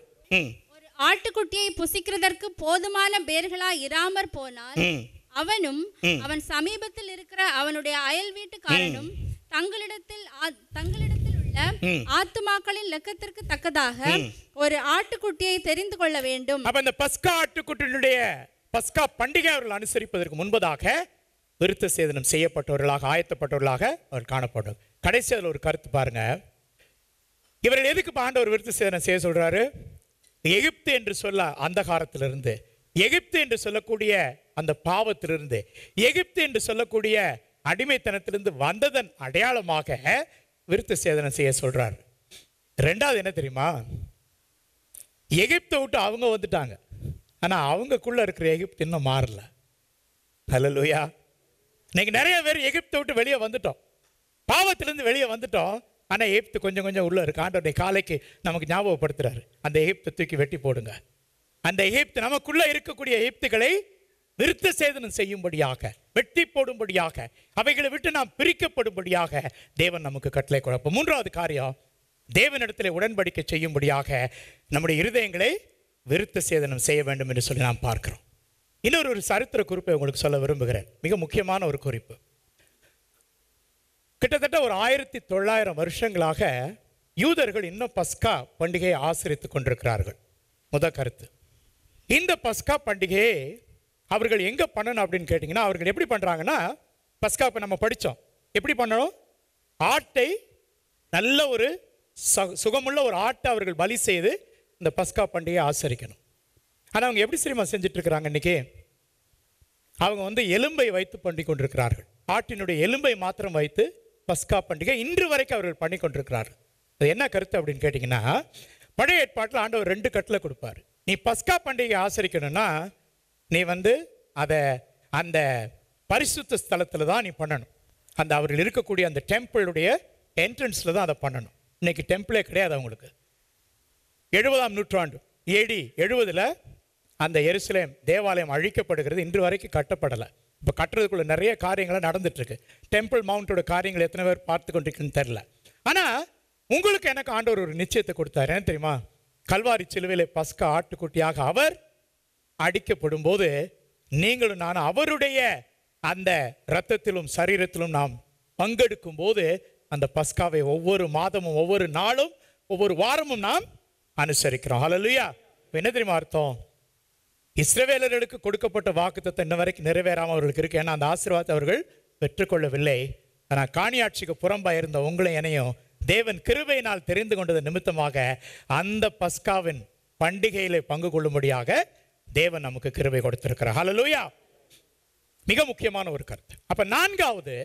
ஆட்டுக்குட்டியை புசிக்கிறதற்கு போதுமான பேர்களா இராமற் போனால் அவனும் அவன் சமீபத்தில் இருக்கிற அவனுடைய அயல் வீட்டுக்காரனும் தங்களிடத்தில் தங்களிடத்தில் உள்ள ஆத்துமாக்களின் லக்கத்திற்கு தக்கதாக ஒரு ஆட்டுக்குட்டியை தெரிந்து கொள்ள வேண்டும். அப்ப இந்த பஸ்கா ஆட்டுக்குட்டினுடைய பஸ்கா பண்டிகை அவர்கள் அனுசரிப்பதற்கு முன்பதாக விருத்த சேதனம் செய்யப்பட்டவர்களாக ஆயத்தப்பட்டவர்களாக அவர் காணப்படும். கடைசி அதில் ஒரு கருத்து பாருங்க. இவர்கள் எதுக்கு ஆண்டவர் விருத்த சேதனம் செய்ய சொல்றாரு? எகிப்து என்று சொல்ல அந்தகாரத்திலிருந்து எகிப்து என்று சொல்லக்கூடிய அந்த பாவத்திலிருந்து. எகிப்து என்று சொல்லக்கூடிய அடிமைத்தனத்திலிருந்து வந்ததன் அடையாளமாக விருத்த சேதனம் செய்ய சொல்றார். ரெண்டாவது என்ன தெரியுமா? எகிப்தை விட்டு அவங்க வந்துட்டாங்க. ஆனால் அவங்கக்குள்ளே இருக்கிற எகிப்து இன்னும் மாறல. ஹalleluya. இன்னைக்கு நிறைய பேர் எகிப்தை விட்டு வெளியே வந்துட்டோம். பாவத்திலேருந்து வெளியே வந்துட்டோம். ஆனால் எகிப்து கொஞ்சம் கொஞ்சம் உள்ளே இருக்கு. ஆண்டோடைய காலைக்கு நமக்கு ஞாபகப்படுத்துறாரு. அந்த எகிப்தை தூக்கி வெட்டி போடுங்க. அந்த எகிப்து நமக்குள்ளே இருக்கக்கூடிய எகிப்துகளை விருத்த சேதனம் செய்யும்படியாக வெட்டி போடும்படியாக அவைகளை விட்டு நாம் பிரிக்கப்படும்படியாக தேவன் நமக்கு கட்டளை கொடுப்போம் மூன்றாவது காரியம் தேவனிடத்தில் உடன்படிக்கை செய்யும்படியாக நம்முடைய இருதயங்களை விருத்த சேதனம் செய்ய வேண்டும் என்று சொல்லி நாம் பார்க்கிறோம். இன்னொரு ஒரு சரித்திர குறிப்பை உங்களுக்கு சொல்ல விரும்புகிறேன். மிக முக்கியமான ஒரு குறிப்பு. கிட்டத்தட்ட ஒரு ஆயிரத்தி தொள்ளாயிரம் வருஷங்களாக யூதர்கள் இன்னும் பஸ்கா பண்டிகையை ஆசரித்துக் கொண்டிருக்கிறார்கள். முத கருத்து. இந்த பஸ்கா பண்டிகையை அவர்கள் எங்கே பண்ணணும் அப்படின்னு கேட்டிங்கன்னா அவர்கள் எப்படி பண்ணுறாங்கன்னா பஸ்காப்பை நம்ம படித்தோம் எப்படி பண்ணணும்? ஆட்டை நல்ல ஒரு சுகமுள்ள ஒரு ஆட்டை அவர்கள் பலி செய்து இந்த பஸ்கா பண்டிகையை ஆசரிக்கணும். ஆனால் அவங்க எப்படி தெரியுமா செஞ்சிட்ருக்கிறாங்க இன்றைக்கி அவங்க வந்து எலும்பை வைத்து பண்ணி கொண்டிருக்கிறார்கள். ஆட்டினுடைய எலும்பை மாத்திரம் வைத்து பஸ்கா பண்டிகை இன்று வரைக்கும் அவர்கள் பண்ணி கொண்டிருக்கிறார்கள். அது என்ன கருத்து அப்படின்னு கேட்டிங்கன்னா பழைய ஏற்பாட்டில் ஆண்டவர் ரெண்டு கட்டில் கொடுப்பார். நீ பஸ்கா பண்டிகை ஆசரிக்கணும்னா நீ வந்து அதை அந்த பரிசுத்த ஸ்தலத்தில் தான் நீ பண்ணணும். அந்த அவர்கள் இருக்கக்கூடிய அந்த டெம்பிளுடைய என்ட்ரன்ஸில் தான் அதை பண்ணணும். இன்னைக்கு டெம்பிளே கிடையாது அவங்களுக்கு. எழுபதாம் நூற்றாண்டு ஏடி எழுபதில் அந்த எருசலேம் தேவாலயம் அழிக்கப்படுகிறது. இன்று வரைக்கும் கட்டப்படலை. இப்போ கட்டுறதுக்குள்ள நிறைய காரியங்களாக நடந்துட்டு இருக்கு டெம்பிள் மவுண்டோட காரியங்கள் எத்தனை பேர் பார்த்து கொண்டிருக்குன்னு தெரில ஆனால் உங்களுக்கு எனக்கு ஆண்டவர் ஒரு நிச்சயத்தை கொடுத்தாரு. என்ன தெரியுமா? கல்வாரி சிலுவையில் பஸ்கா ஆட்டுக்குட்டியாக அவர் அடிக்கப்படும் போது நீங்களும் நான் அவருடைய அந்த இரத்தத்திலும் சரீரத்திலும் நாம் பங்கெடுக்கும் போது அந்த பஸ்காவை ஒவ்வொரு மாதமும் ஒவ்வொரு நாளும் ஒவ்வொரு வாரமும் நாம் அனுசரிக்கிறோம். ஹலலுயா என்ன தெரியுமா அர்த்தம்? இஸ்ரவேலர்களுக்கு கொடுக்கப்பட்ட வாக்குத்தத்தை இன்ன வரைக்கும் நிறைவேறாமல் அவர்களுக்கு இருக்கு. ஏன்னா அந்த ஆசீர்வாதத்தை அவர்கள் பெற்றுக்கொள்ளவில்லை. ஆனால் காணியாட்சிக்கு புறம்பாக இருந்த உங்களை என்னையும் தேவன் கிருபையினால் தெரிந்து கொண்டது நிமித்தமாக அந்த பஸ்காவின் பண்டிகையிலே பங்கு கொள்ளும்படியாக தேவன் நமக்கு கிருபை கொடுத்திருக்கிறார். ஹalleluya மிக முக்கியமான ஒரு கருத்து. அப்ப நான்காவது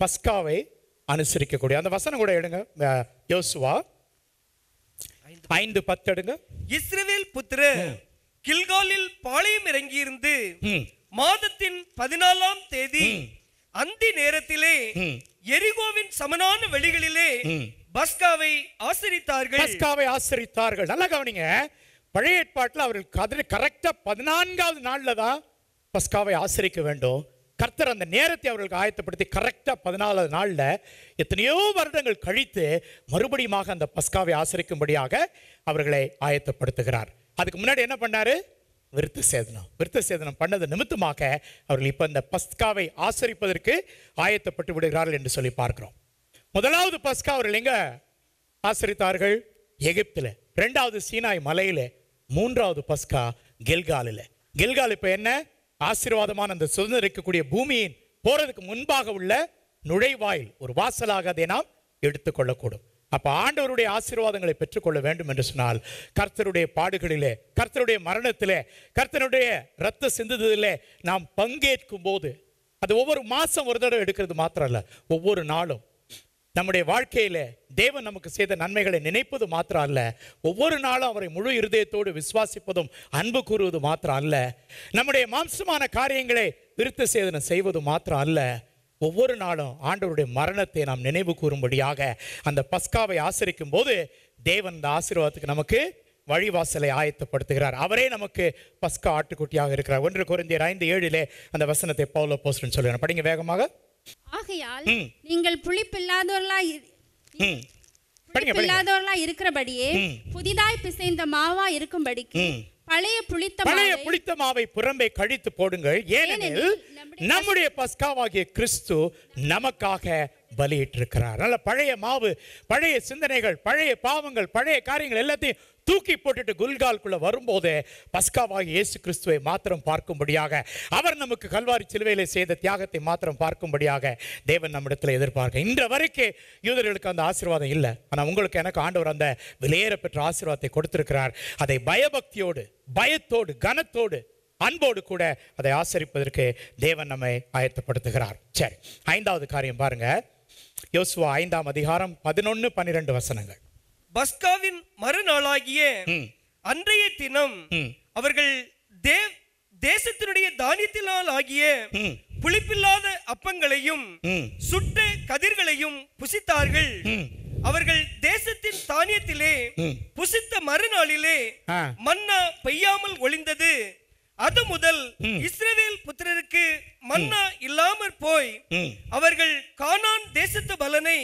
பஸ்காவை அனுசரிக்கக்கூடிய அந்த வசனம் கூட எடுங்க. யோசுவா ஐந்து பத்து எடுங்க. இஸ்ரவேல் புத்திரர் கில்காலில் பாளையம் இறங்கியிருந்து ம். மாதத்தின் பதினாலாம் தேதி அந்தி நேரத்திலே எரிகோவின் சமனான வெளிகளிலே பஸ்காவை ஆசரித்தார்கள். பஸ்காவை ஆசரித்தார்கள். நல்லா கவனிங்க. பழைய ஏற்பாட்டில் அவர்கள் கதிர கரெக்டா பதினான்காவது நாளில் தான் பஸ்காவை ஆசரிக்க வேண்டும். கர்த்தர் அந்த நேரத்தை அவர்களுக்கு ஆயத்தப்படுத்தி கரெக்டா பதினாலாவது நாள்ல எத்தனையோ வருடங்கள் கழித்து மறுபடியுமாக அந்த பஸ்காவை ஆசரிக்கும்படியாக அவர்களை ஆயத்தப்படுத்துகிறார். அதுக்கு முன்னாடி என்ன பண்ணாரு? விருத்த சேதனம். விருத்த சேதனம் பண்ணது நிமித்தமாக அவர்கள் இப்போ இந்த பஸ்காவை ஆசரிப்பதற்கு ஆயத்தப்பட்டு விடுகிறார்கள் என்று சொல்லி பார்க்கிறோம். முதலாவது பஸ்கா அவர்கள் எங்கே ஆசரித்தார்கள்? எகிப்தில். ரெண்டாவது சீனாய் மலையில. மூன்றாவது பஸ்கா கெல்காலில். கெல்கால் இப்போ என்ன? ஆசீர்வாதமான அந்த சுதந்திரிக்கக்கூடிய பூமியின் போறதுக்கு முன்பாக உள்ள நுழைவாயில் ஒரு வாசலாக அதை நாம் எடுத்துக்கொள்ளக்கூடும். அப்ப ஆண்டவருடைய ஆசீர்வாதங்களை பெற்றுக்கொள்ள வேண்டும் என்று சொன்னால் கர்த்தருடைய பாடுகளிலே கர்த்தருடைய மரணத்திலே கர்த்தருடைய ரத்த சிந்துதலிலே நாம் பங்கேற்கும் போது அது ஒவ்வொரு மாசம் ஒரு தடவை எடுக்கிறது மாத்திரம் இல்லை ஒவ்வொரு நாளும் நம்முடைய வாழ்க்கையில தேவன் நமக்கு செய்த நன்மைகளை நினைப்பது மாத்திரம் அல்ல. ஒவ்வொரு நாளும் அவரை முழு இருதயத்தோடு விசுவாசிப்பதும் அன்பு கூறுவது மாத்திரம் அல்ல. நம்முடைய மாம்சமான காரியங்களை விருத்த சேதனம் செய்வது மாத்திரம் அல்ல. ஒவ்வொரு நாளும் ஆண்டவருடைய மரணத்தை நாம் நினைவு கூறும்படியாக அந்த பஸ்காவை ஆசரிக்கும் போது தேவன் இந்த ஆசீர்வாதத்துக்கு நமக்கு வழிவாசலை ஆயத்தப்படுத்துகிறார். அவரே நமக்கு பஸ்கா ஆட்டுக்குட்டியாக இருக்கிறார். ஒன்று குறைந்தியர் ஐந்து ஏழிலே அந்த வசனத்தை பவுல போஸ்ட்னு சொல்லுவேன் படிங்க வேகமாக. ஆகையால் நீங்கள் புளிப்பில்லாதவர்களாய் இரு- ம் படிங்க படிங்க. புளிப்பில்லாதவர்களா இருக்கிறபடியே புதிதாய் பிசைந்த மாவா இருக்கும்படிக்கு பழைய புளித்த பழைய புளித்த மாவை புறம்பே கழித்து போடுங்கள். ஏனெனில் நம்முடைய பஸ்காவாகிய கிறிஸ்து நமக்காக பலியிட்டிருக்கிறார். நல்ல பழைய மாவு பழைய சிந்தனைகள் பழைய பாவங்கள் பழைய காரியங்கள் எல்லாத்தையும் தூக்கி போட்டுட்டு குல்கால்குள்ள வரும்போது பஸ்காவாக இயேசு கிறிஸ்துவை மாத்திரம் பார்க்கும்படியாக அவர் நமக்கு கல்வாரி சிலுவையிலே செய்த தியாகத்தை மாத்திரம் பார்க்கும்படியாக தேவன் நம்மிடத்தில் எதிர்பார்க்க இன்ற வரைக்கும் யூதர்களுக்கு அந்த ஆசீர்வாதம் இல்லை. ஆனால் உங்களுக்கு எனக்கு ஆண்டவர் அந்த விலையேற பெற்ற ஆசீர்வாதத்தை கொடுத்திருக்கிறார். அதை பயபக்தியோடு பயத்தோடு கனத்தோடு அன்போடு கூட அதை ஆசரிப்பதற்கு தேவன் நம்மை ஆயத்தப்படுத்துகிறார். சரி ஐந்தாவது காரியம் பாருங்க. யோசுவா ஐந்தாம் அதிகாரம் பதினொன்னு பன்னிரெண்டு வசனங்கள். பஸ்காவின் மறுநாளாகிய. அன்றைய தினம். அவர்கள் தேவ் தேசத்தினுடைய தானியத்தினால் ஆகிய. புளிப்பில்லாத அப்பங்களையும். சுட்ட கதிர்களையும் புசித்தார்கள். அவர்கள் தேசத்தின் தானியத்திலே. புசித்த மறுநாளிலே. மன்னா பெய்யாமல் ஒளிந்தது அது முதல் இஸ்ரவேல் புத்திரருக்கு மன்னா இல்லாமற் போய். அவர்கள் கானான் தேசத்து பலனை.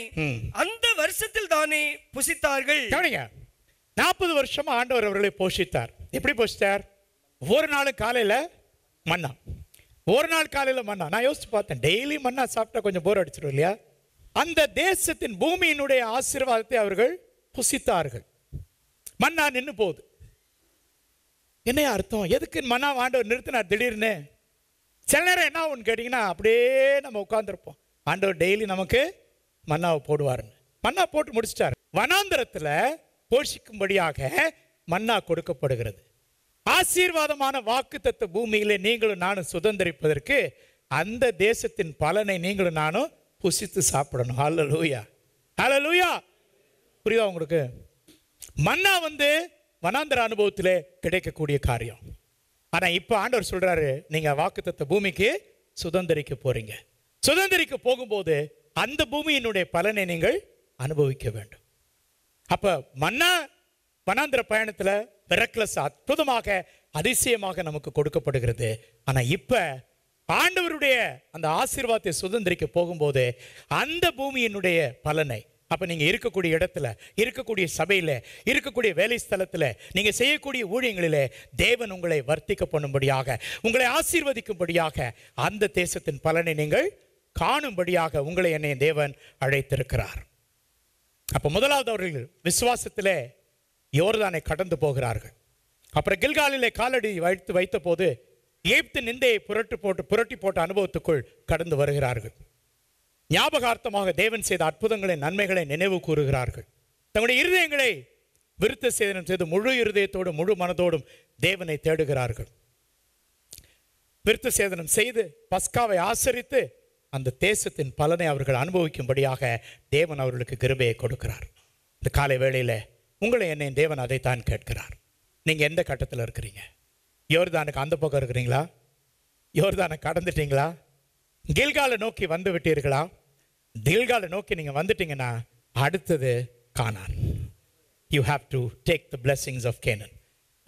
அந்த வருஷத்தில் தானே புசித்தார்கள். நாற்பது வருஷமா ஆண்டவர் அவர்களை போஷித்தார். எப்படி போஷித்தார்? ஒரு நாள் காலையில மன்னா. ஒரு நாள் காலையில மன்னா. நான் யோசிச்சு பார்த்தேன். டெய்லி மன்னா சாப்பிட்டா கொஞ்சம் போர் அடிச்சிடும் இல்லையா? அந்த தேசத்தின் பூமியினுடைய ஆசீர்வாதத்தை அவர்கள் புசித்தார்கள். மன்னா நின்னு போகுது. என்னையா அர்த்தம்? எதுக்கு மன்னா ஆண்டவர் நிறுத்தினார் திடீர்னு? சில நேரம் என்ன ஒன்று கேட்டிங்கன்னா அப்படியே நம்ம உட்காந்துருப்போம் ஆண்டவர் டெய்லி நமக்கு மன்னாவை போடுவாருன்னு. மன்னா போட்டு முடிச்சிட்டார். வனாந்தரத்தில் போஷிக்கும்படியாக மன்னா கொடுக்கப்படுகிறது. ஆசீர்வாதமான வாக்குத்தத்த பூமியிலே நீங்களும் நானும் சுதந்திரிப்பதற்கு அந்த தேசத்தின் பலனை நீங்களும் நானும் புசித்து சாப்பிடணும். ஹலோ லூயா ஹலோ லூயா புரியுதா உங்களுக்கு? மன்னா வந்து வனாந்தர அனுபவத்திலே கிடைக்கக்கூடிய காரியம். ஆனா இப்ப ஆண்டவர் சொல்றாரு நீங்க வாக்குத்தத்த பூமிக்கு சுதந்திரிக்க போறீங்க. சுதந்திரிக்க போகும்போது அந்த பூமியினுடைய பலனை நீங்கள் அனுபவிக்க வேண்டும். அப்ப மன்னா வனாந்திர பயணத்துல மிரக்லஸ் அற்புதமாக அதிசயமாக நமக்கு கொடுக்கப்படுகிறது. ஆனா இப்ப ஆண்டவருடைய அந்த ஆசீர்வாதத்தை சுதந்திரிக்க போகும்போது அந்த பூமியினுடைய பலனை அப்ப நீங்க இருக்கக்கூடிய இடத்துல இருக்கக்கூடிய சபையில இருக்கக்கூடிய வேலை ஸ்தலத்தில் நீங்க செய்யக்கூடிய ஊழியங்களிலே தேவன் உங்களை வர்த்திக்க பண்ணும்படியாக உங்களை ஆசீர்வதிக்கும்படியாக அந்த தேசத்தின் பலனை நீங்கள் காணும்படியாக உங்களை என்னை தேவன் அழைத்திருக்கிறார். அப்ப முதலாவது அவர்கள் விசுவாசத்திலே யோர்தானை கடந்து போகிறார்கள். அப்புறம் கில்காலிலே காலடி வைத்து வைத்த போது ஏப்து நிந்தையை புரட்டு போட்டு புரட்டி போட்ட அனுபவத்துக்குள் கடந்து வருகிறார்கள். ஞாபகார்த்தமாக தேவன் செய்த அற்புதங்களின் நன்மைகளை நினைவு கூறுகிறார்கள். தங்களுடைய இருதயங்களை விருத்த சேதனம் செய்து முழு இருதயத்தோடும் முழு மனதோடும் தேவனை தேடுகிறார்கள். விருத்த சேதனம் செய்து பஸ்காவை ஆசரித்து அந்த தேசத்தின் பலனை அவர்கள் அனுபவிக்கும்படியாக தேவன் அவர்களுக்கு கிருபையை கொடுக்கிறார். இந்த காலை வேளையில உங்களை என்னை தேவன் அதைத்தான் கேட்கிறார். நீங்க எந்த கட்டத்தில் இருக்கிறீங்க? யோர்தானுக்கு அந்த பக்கம் இருக்கிறீங்களா? யோர்தானை கடந்துட்டீங்களா? கில்காலை நோக்கி வந்து விட்டீர்களா? தில்காலை நோக்கி நீங்கள் வந்துட்டீங்கன்னா அடுத்தது கானான். You have to take the blessings of Canaan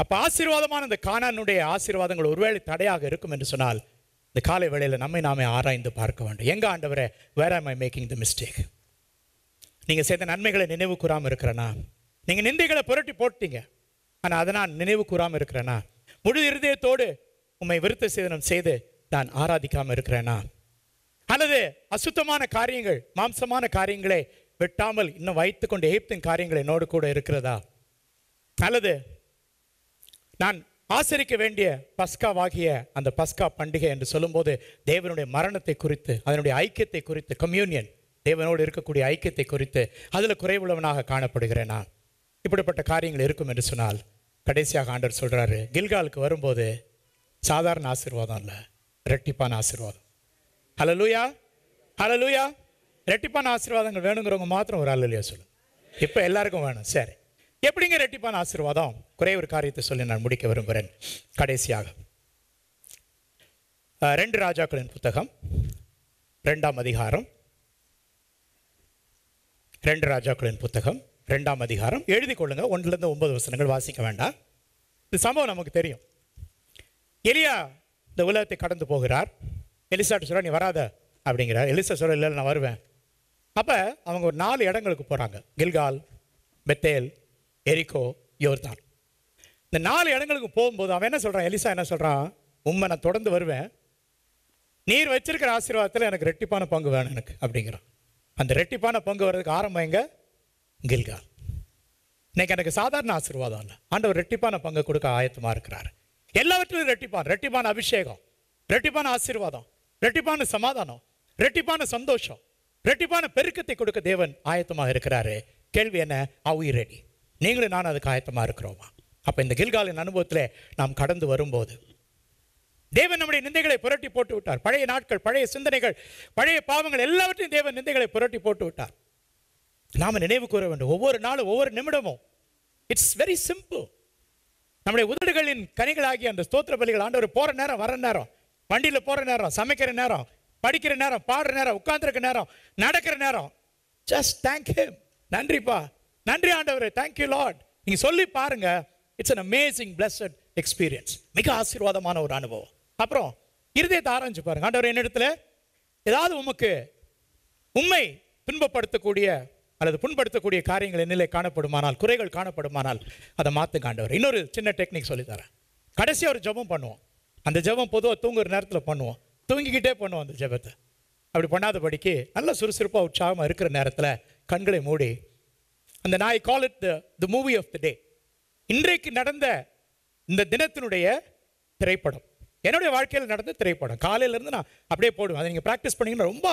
அப்போ ஆசீர்வாதமான இந்த கானானுடைய ஆசீர்வாதங்கள் ஒருவேளை தடையாக இருக்கும் என்று சொன்னால் இந்த காலை வேளையில் நம்மை நாமே ஆராய்ந்து பார்க்க வேண்டும். எங்க ஆண்டவரே வேர் ஆம் ஐ மேக்கிங் த மிஸ்டேக் நீங்கள் செய்த நன்மைகளை நினைவு கூறாமல் இருக்கிறனா? நீங்கள் நிந்தைகளை புரட்டி போட்டீங்க. ஆனால் அதை நான் நினைவு கூறாமல் இருக்கிறேனா? முழு இருதயத்தோடு உம்மை விருத்த சேதனம் செய்து நான் ஆராதிக்காமல் இருக்கிறேனா? அல்லது அசுத்தமான காரியங்கள் மாம்சமான காரியங்களை வெட்டாமல் இன்னும் வைத்துக்கொண்டு எகிப்தின் காரியங்கள் என்னோடு கூட இருக்கிறதா? அல்லது நான் ஆசரிக்க வேண்டிய பஸ்காவாகிய அந்த பஸ்கா பண்டிகை என்று சொல்லும்போது தேவனுடைய மரணத்தை குறித்து அதனுடைய ஐக்கியத்தை குறித்து கம்யூனியன் தேவனோடு இருக்கக்கூடிய ஐக்கியத்தை குறித்து அதில் குறைவுள்ளவனாக காணப்படுகிறேனா? இப்படிப்பட்ட காரியங்கள் இருக்கும் என்று சொன்னால் கடைசியாக ஆண்டர் சொல்கிறாரு கில்காலுக்கு வரும்போது சாதாரண ஆசீர்வாதம் இல்லை ரெட்டிப்பான ஆசீர்வாதம். ஹலலூயா ஹலலூயா ரெட்டிப்பான ஆசீர்வாதங்கள் வேணுங்கிறவங்க மாத்திரம் ஒரு அல்லையா சொல்லு. இப்போ எல்லாருக்கும் வேணும். சரி. எப்படிங்க ரெட்டிப்பான ஆசீர்வாதம்? குறை ஒரு காரியத்தை சொல்லி நான் முடிக்க விரும்புகிறேன் கடைசியாக. ரெண்டு ராஜாக்களின் புத்தகம். ரெண்டாம் அதிகாரம். ரெண்டு ராஜாக்களின் புத்தகம். ரெண்டாம் அதிகாரம். எழுதி கொள்ளுங்க. ஒன்றுலேருந்து ஒன்பது வசனங்கள் வாசிக்க வேண்டாம். இந்த சம்பவம் நமக்கு தெரியும். எலியா இந்த உலகத்தை கடந்து போகிறார். எலிசாட்டு சொல்ற நீ வராத அப்படிங்கிற. எலிசா சொல்ற இல்லை நான் வருவேன். அப்போ அவங்க ஒரு நாலு இடங்களுக்கு போகிறாங்க கில்கால் பெத்தேல் எரிகோ யோர்தான். இந்த நாலு இடங்களுக்கு போகும்போது அவன் என்ன சொல்கிறான் எலிசா என்ன சொல்கிறான் உண்மை நான் தொடர்ந்து வருவேன். நீர் வச்சிருக்கிற ஆசீர்வாதத்தில் எனக்கு ரெட்டிப்பான பங்கு வேணும் எனக்கு அப்படிங்கிறான். அந்த ரெட்டிப்பான பங்கு வர்றதுக்கு ஆரம்பம் எங்கே? கில்கால். இன்னைக்கு எனக்கு சாதாரண ஆசீர்வாதம் இல்லை. ஆண்டவர் ரெட்டிப்பான பங்கு கொடுக்க ஆயத்தமாக இருக்கிறார். எல்லாவற்றிலும் ரெட்டிப்பான். ரெட்டிப்பான அபிஷேகம். ரெட்டிப்பான ஆசீர்வாதம். ரெட்டிப்பான சமாதானம் ரெட்டிப்பான சந்தோஷம் ரெட்டிப்பான பெருக்கத்தை கொடுக்க தேவன் ஆயத்தமாக இருக்கிறாரு. கேள்வி என்ன? அவு ரெடி நீங்களும் நான் அதுக்கு ஆயத்தமாக இருக்கிறோமா? அப்போ இந்த கில்காலின் அனுபவத்தில் நாம் கடந்து வரும்போது தேவன் நம்முடைய நிந்தைகளை புரட்டி போட்டு விட்டார். பழைய நாட்கள் பழைய சிந்தனைகள் பழைய பாவங்கள் எல்லாவற்றையும் தேவன் நிந்தைகளை புரட்டி போட்டு விட்டார். நாம நினைவு கூற வேண்டும். ஒவ்வொரு நாளும் ஒவ்வொரு நிமிடமும். இட்ஸ் வெரி சிம்பிள் நம்முடைய உதடுகளின் கனிகளாகிய அந்த ஸ்தோத்திர பலிகள் ஆண்டவர் போற நேரம் வர நேரம் வண்டியில் போகிற நேரம் சமைக்கிற நேரம் படிக்கிற நேரம் பாடுற நேரம் உட்கார்ந்துருக்க நேரம் நடக்கிற நேரம். ஜஸ்ட் தேங்க் ஹிம் நன்றிப்பா. நன்றி ஆண்டவர். தேங்க் யூ லார்ட் நீங்க சொல்லி பாருங்க. It's an amazing blessed experience மிக ஆசீர்வாதமான ஒரு அனுபவம். அப்புறம் இருதயத்தை ஆரம்பிச்சு பாருங்க. ஆண்டவர் என்னிடத்துல ஏதாவது உமக்கு உண்மை துன்பப்படுத்தக்கூடிய அல்லது புண்படுத்தக்கூடிய காரியங்கள் என்னிலே காணப்படுமானால் குறைகள் காணப்படுமானால் அதை மாற்றுங்க ஆண்டவர். இன்னொரு சின்ன டெக்னிக் சொல்லித்தரேன். கடைசியாக ஒரு ஜெபம் பண்ணுவோம். அந்த ஜெபம் பொதுவாக தூங்குற நேரத்தில் பண்ணுவோம். தூங்கிக்கிட்டே பண்ணுவோம் அந்த ஜெபத்தை. அப்படி பண்ணாதபடிக்கு நல்ல சுறுசுறுப்பாக உற்சாகமாக இருக்கிற நேரத்தில் கண்களை மூடி அந்த நாய் call it the movie of the day இன்றைக்கு நடந்த இந்த தினத்தினுடைய திரைப்படம். என்னுடைய வாழ்க்கையில் நடந்த திரைப்படம். காலையிலேருந்து நான் அப்படியே போடுவேன். அதை நீங்கள் ப்ராக்டிஸ் பண்ணீங்கன்னா ரொம்ப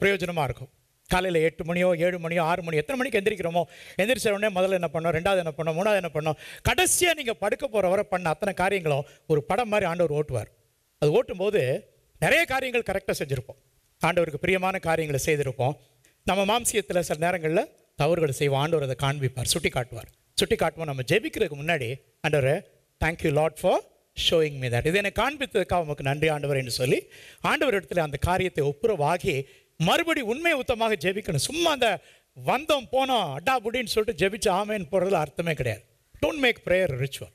பிரயோஜனமாக இருக்கும். காலையில் எட்டு மணியோ ஏழு மணியோ ஆறு மணியோ எத்தனை மணிக்கு எந்திரிக்கிறோமோ எந்திரிச்ச உடனே முதல்ல என்ன பண்ணோம் ரெண்டாவது என்ன பண்ணோம் மூணாவது என்ன பண்ணோம் கடைசியாக நீங்கள் படுக்க போகிற வரை பண்ண அத்தனை காரியங்களும் ஒரு படம் மாதிரி ஆண்டவர் ஓட்டுவார். அது ஓட்டும்போது நிறைய காரியங்கள் கரெக்டாக செஞ்சுருப்போம். ஆண்டவருக்கு பிரியமான காரியங்களை செய்திருப்போம். நம்ம மாம்சியத்தில் சில நேரங்களில் தவறுகளை செய்வோம். ஆண்டவர் அதை காண்பிப்பார் சுட்டி காட்டுவார் சுட்டி காட்டுவோம் நம்ம ஜெபிக்கிறதுக்கு முன்னாடி ஆண்டவர் thank you Lord for showing me that இதை எனக்கு காண்பித்ததுக்காக உமக்கு நன்றி ஆண்டவர் என்று சொல்லி ஆண்டவர் இடத்துல அந்த காரியத்தை ஒப்புரவாகி மறுபடி உண்மை உத்தமாக ஜெபிக்கணும். சும்மா அந்த வந்தோம் போனோம் அடா புடின்னு சொல்லிட்டு ஜெபிச்சு ஆமேன்னு போடுறதுல அர்த்தமே கிடையாது. டோன்ட் மேக் ப்ரேயர் ரிச்சுவல்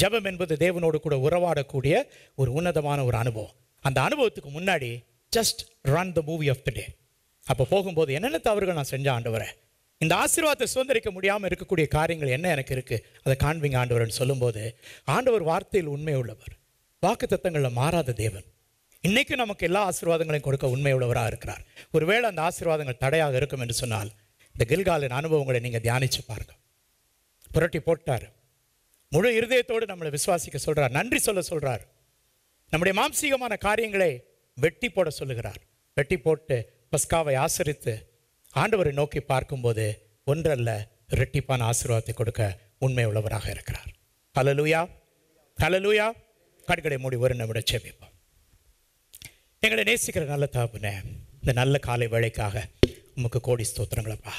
ஜெபம் என்பது தேவனோடு கூட உறவாடக்கூடிய ஒரு உன்னதமான ஒரு அனுபவம். அந்த அனுபவத்துக்கு முன்னாடி just run the movie of the day அப்போ போகும்போது என்னென்ன தவறுகள் நான் செஞ்ச ஆண்டவரே? இந்த ஆசீர்வாதத்தை சுதந்திரிக்க முடியாமல் இருக்கக்கூடிய காரியங்கள் என்ன எனக்கு இருக்கு? அதை காண்பீங்க ஆண்டவர்னு சொல்லும்போது ஆண்டவர் வார்த்தையில் உண்மை உள்ளவர். வாக்கு தத்தங்களில் மாறாத தேவன். இன்றைக்கும் நமக்கு எல்லா ஆசீர்வாதங்களையும் கொடுக்க உண்மையுள்ளவராக இருக்கிறார். ஒருவேளை அந்த ஆசீர்வாதங்கள் தடையாக இருக்கும் என்று சொன்னால் இந்த கில்காலின் அனுபவங்களை நீங்கள் தியானிச்சு பாருங்க. புரட்டி போட்டார். முழு இருதயத்தோடு நம்மளை விசுவாசிக்க சொல்கிறார் நன்றி சொல்ல சொல்கிறார் நம்முடைய மாம்சீகமான காரியங்களை வெட்டி போட சொல்லுகிறார். வெட்டி போட்டு பஸ்காவை ஆசரித்து ஆண்டவரை நோக்கி பார்க்கும்போது ஒன்றல்ல ரெட்டிப்பான ஆசீர்வாதத்தை கொடுக்க உண்மை உள்ளவராக இருக்கிறார். ஹalleluya. ஹalleluya. கண்களை மூடி ஒரு நிமிடம் செபிப்போம் எங்களை நேசிக்கிற நல்ல தாப்புனே இந்த நல்ல காலை வேலைக்காக உமக்கு கோடி ஸ்தோத்திரங்களப்பா.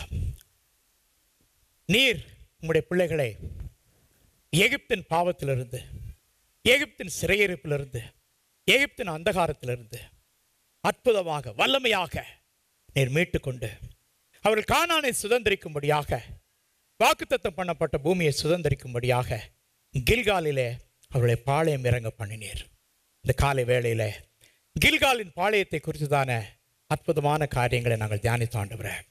நீர் உங்களுடைய பிள்ளைகளை எகிப்தின் பாவத்திலிருந்து எகிப்தின் சிறையிருப்பிலிருந்து எகிப்தின் அந்தகாரத்திலிருந்து அற்புதமாக வல்லமையாக நீர் மீட்டு கொண்டு அவர்கள் காணானை சுதந்திரிக்கும்படியாக வாக்குத்தத்தம் பண்ணப்பட்ட பூமியை சுதந்திரிக்கும்படியாக கில்காலிலே அவர்களை பாளையம் இறங்க பண்ணினீர். இந்த காலை வேளையிலே கில்காலின் பாளையத்தை குறித்துதான அற்புதமான காரியங்களை நாங்கள் தியானித்து ஆண்டுகிறேன்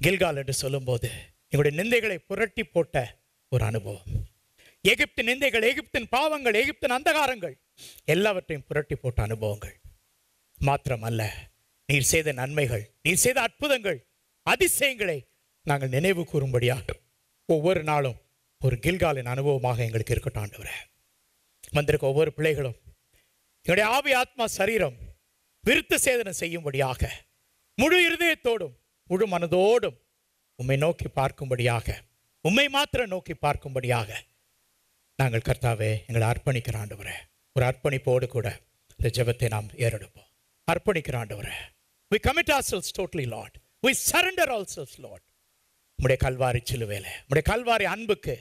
கில்கால் என்று சொல்லும்போது எங்களுடைய நிந்தைகளை புரட்டி போட்ட ஒரு அனுபவம். எகிப்து நிந்தைகள் எகிப்தின் பாவங்கள் எகிப்தின் அந்தகாரங்கள் எல்லாவற்றையும் புரட்டி போட்ட அனுபவங்கள். மாத்திரமல்ல நீர் செய்த நன்மைகள் நீர் செய்த அற்புதங்கள் அதிசயங்களை நாங்கள் நினைவு கூறும்படியாக ஒவ்வொரு நாளும் ஒரு கில்காலின் அனுபவமாக எங்களுக்கு இருக்கட்டும் ஆண்டவரே. வந்திருக்க ஒவ்வொரு பிள்ளைகளும் என்னுடைய ஆவி ஆத்மா சரீரம் விருத்த சேதனை செய்யும்படியாக முழு இருதயத்தோடும் முழு மனதோடும் உம்மை நோக்கி பார்க்கும்படியாக உம்மை மாத்திரம் நோக்கி பார்க்கும்படியாக நாங்கள் கர்த்தாவே எங்களை அர்ப்பணிக்கிற ஆண்டவரே ஒரு அர்ப்பணிப்போடு கூட இந்த ஜபத்தை நாம் ஏறெடுப்போம். அர்ப்பணிக்கிற ஆண்டவரே we commit ourselves totally Lord we surrender all selves Lord உடைய கல்வாரி சிலுவேல உடைய கல்வாரி அன்புக்கு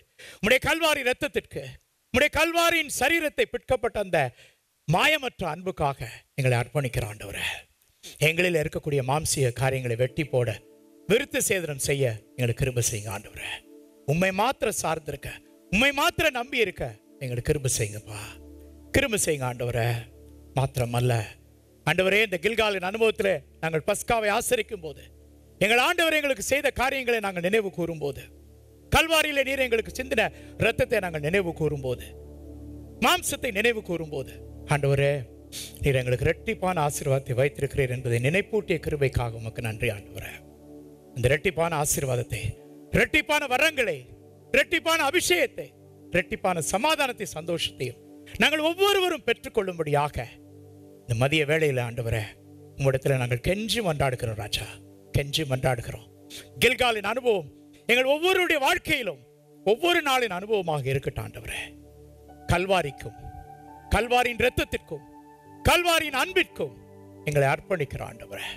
உடைய கல்வாரி ரத்தத்திற்கு உடைய கல்வாரியின் சரீரத்தை பிற்கப்பட்ட அந்த மாயமற்ற அன்புக்காக எங்களை அர்ப்பணிக்கிற ஆண்டவரை. எங்களில் இருக்கக்கூடிய மாம்சிய காரியங்களை வெட்டி போட விருத்த சேதனம் செய்ய எங்களுக்கு கிருப செய்யுங்க ஆண்டவரை. உண்மை மாத்திர சார்ந்திருக்க உண்மை மாத்திர நம்பி இருக்க எங்களுக்கு கிருப செய்யுங்கப்பா. கிருப செய்யுங்க ஆண்டவரே. மாத்திரமல்ல ஆண்டவரே இந்த கில்காலின் அனுபவத்தில் நாங்கள் பஸ்காவை ஆசரிக்கும் போது எங்கள் ஆண்டவர் எங்களுக்கு செய்த காரியங்களை நாங்கள் நினைவு கூறும்போது கல்வாரியில நீர் எங்களுக்கு சிந்தின ரத்தத்தை நாங்கள் நினைவு கூறும்போது மாம்சத்தை நினைவு கூறும்போது ஆண்டவரே நீர் எங்களுக்கு இரட்டிப்பான ஆசீர்வாதத்தை வைத்திருக்கிறீர் என்பதை நினைப்பூட்டிய கிருபைக்காக உமக்கு நன்றி ஆண்டவரே. இந்த இரட்டிப்பான ஆசீர்வாதத்தை இரட்டிப்பான வரங்களை இரட்டிப்பான அபிஷேகத்தை இரட்டிப்பான சமாதானத்தை சந்தோஷத்தையும் நாங்கள் ஒவ்வொருவரும் பெற்றுக்கொள்ளும்படியாக இந்த மதிய வேளையில் ஆண்டவரே உம்மிடத்தில் நாங்கள் கெஞ்சி மன்றாடுகிறோம் ராஜா. கெஞ்சி மன்றாடுகிறோம். கில்காலின் அனுபவம் எங்கள் ஒவ்வொருடைய வாழ்க்கையிலும் ஒவ்வொரு நாளின் அனுபவமாக இருக்கட்டும் ஆண்டவரே. கல்வாரிக்கும் கல்வாரின் ரத்தத்திற்கும் கல்வாரின் அன்பிற்கும் எங்களை அர்ப்பணிக்கிறோம் ஆண்டவரே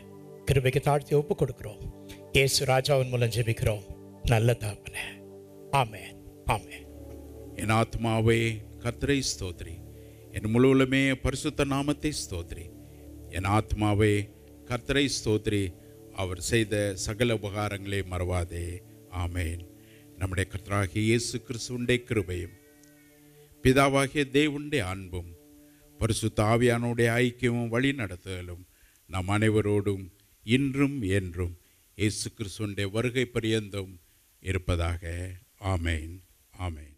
கிருபைக்கு தாழ்த்தி ஒப்பு கொடுக்கிறோம் இயேசு ராஜாவின் மூலம் ஜெபிக்கிறோம். நல்ல தாப்பனே ஆமே ஆமே என் ஆத்மாவே கத்திரை ஸ்தோத்ரி. என் முழுவலுமே பரிசுத்த நாமத்தை ஸ்தோத்ரி. என் ஆத்மாவே கர்த்தரை ஸ்தோத்ரி. அவர் செய்த சகல உபகாரங்களை மறவாதே. ஆமேன். நம்முடைய கர்த்தராகிய இயேசு கிறிஸ்துவுடைய கிருபையும் பிதாவாகிய தேவனுடைய அன்பும் பரிசுத்த ஆவியானுடைய ஐக்கியமும் வழி நடத்துதலும் நம் அனைவரோடும் இன்றும் என்றும் இயேசு கிறிஸ்துவுடைய வருகை பரியந்தும் இருப்பதாக. ஆமேன். ஆமேன்.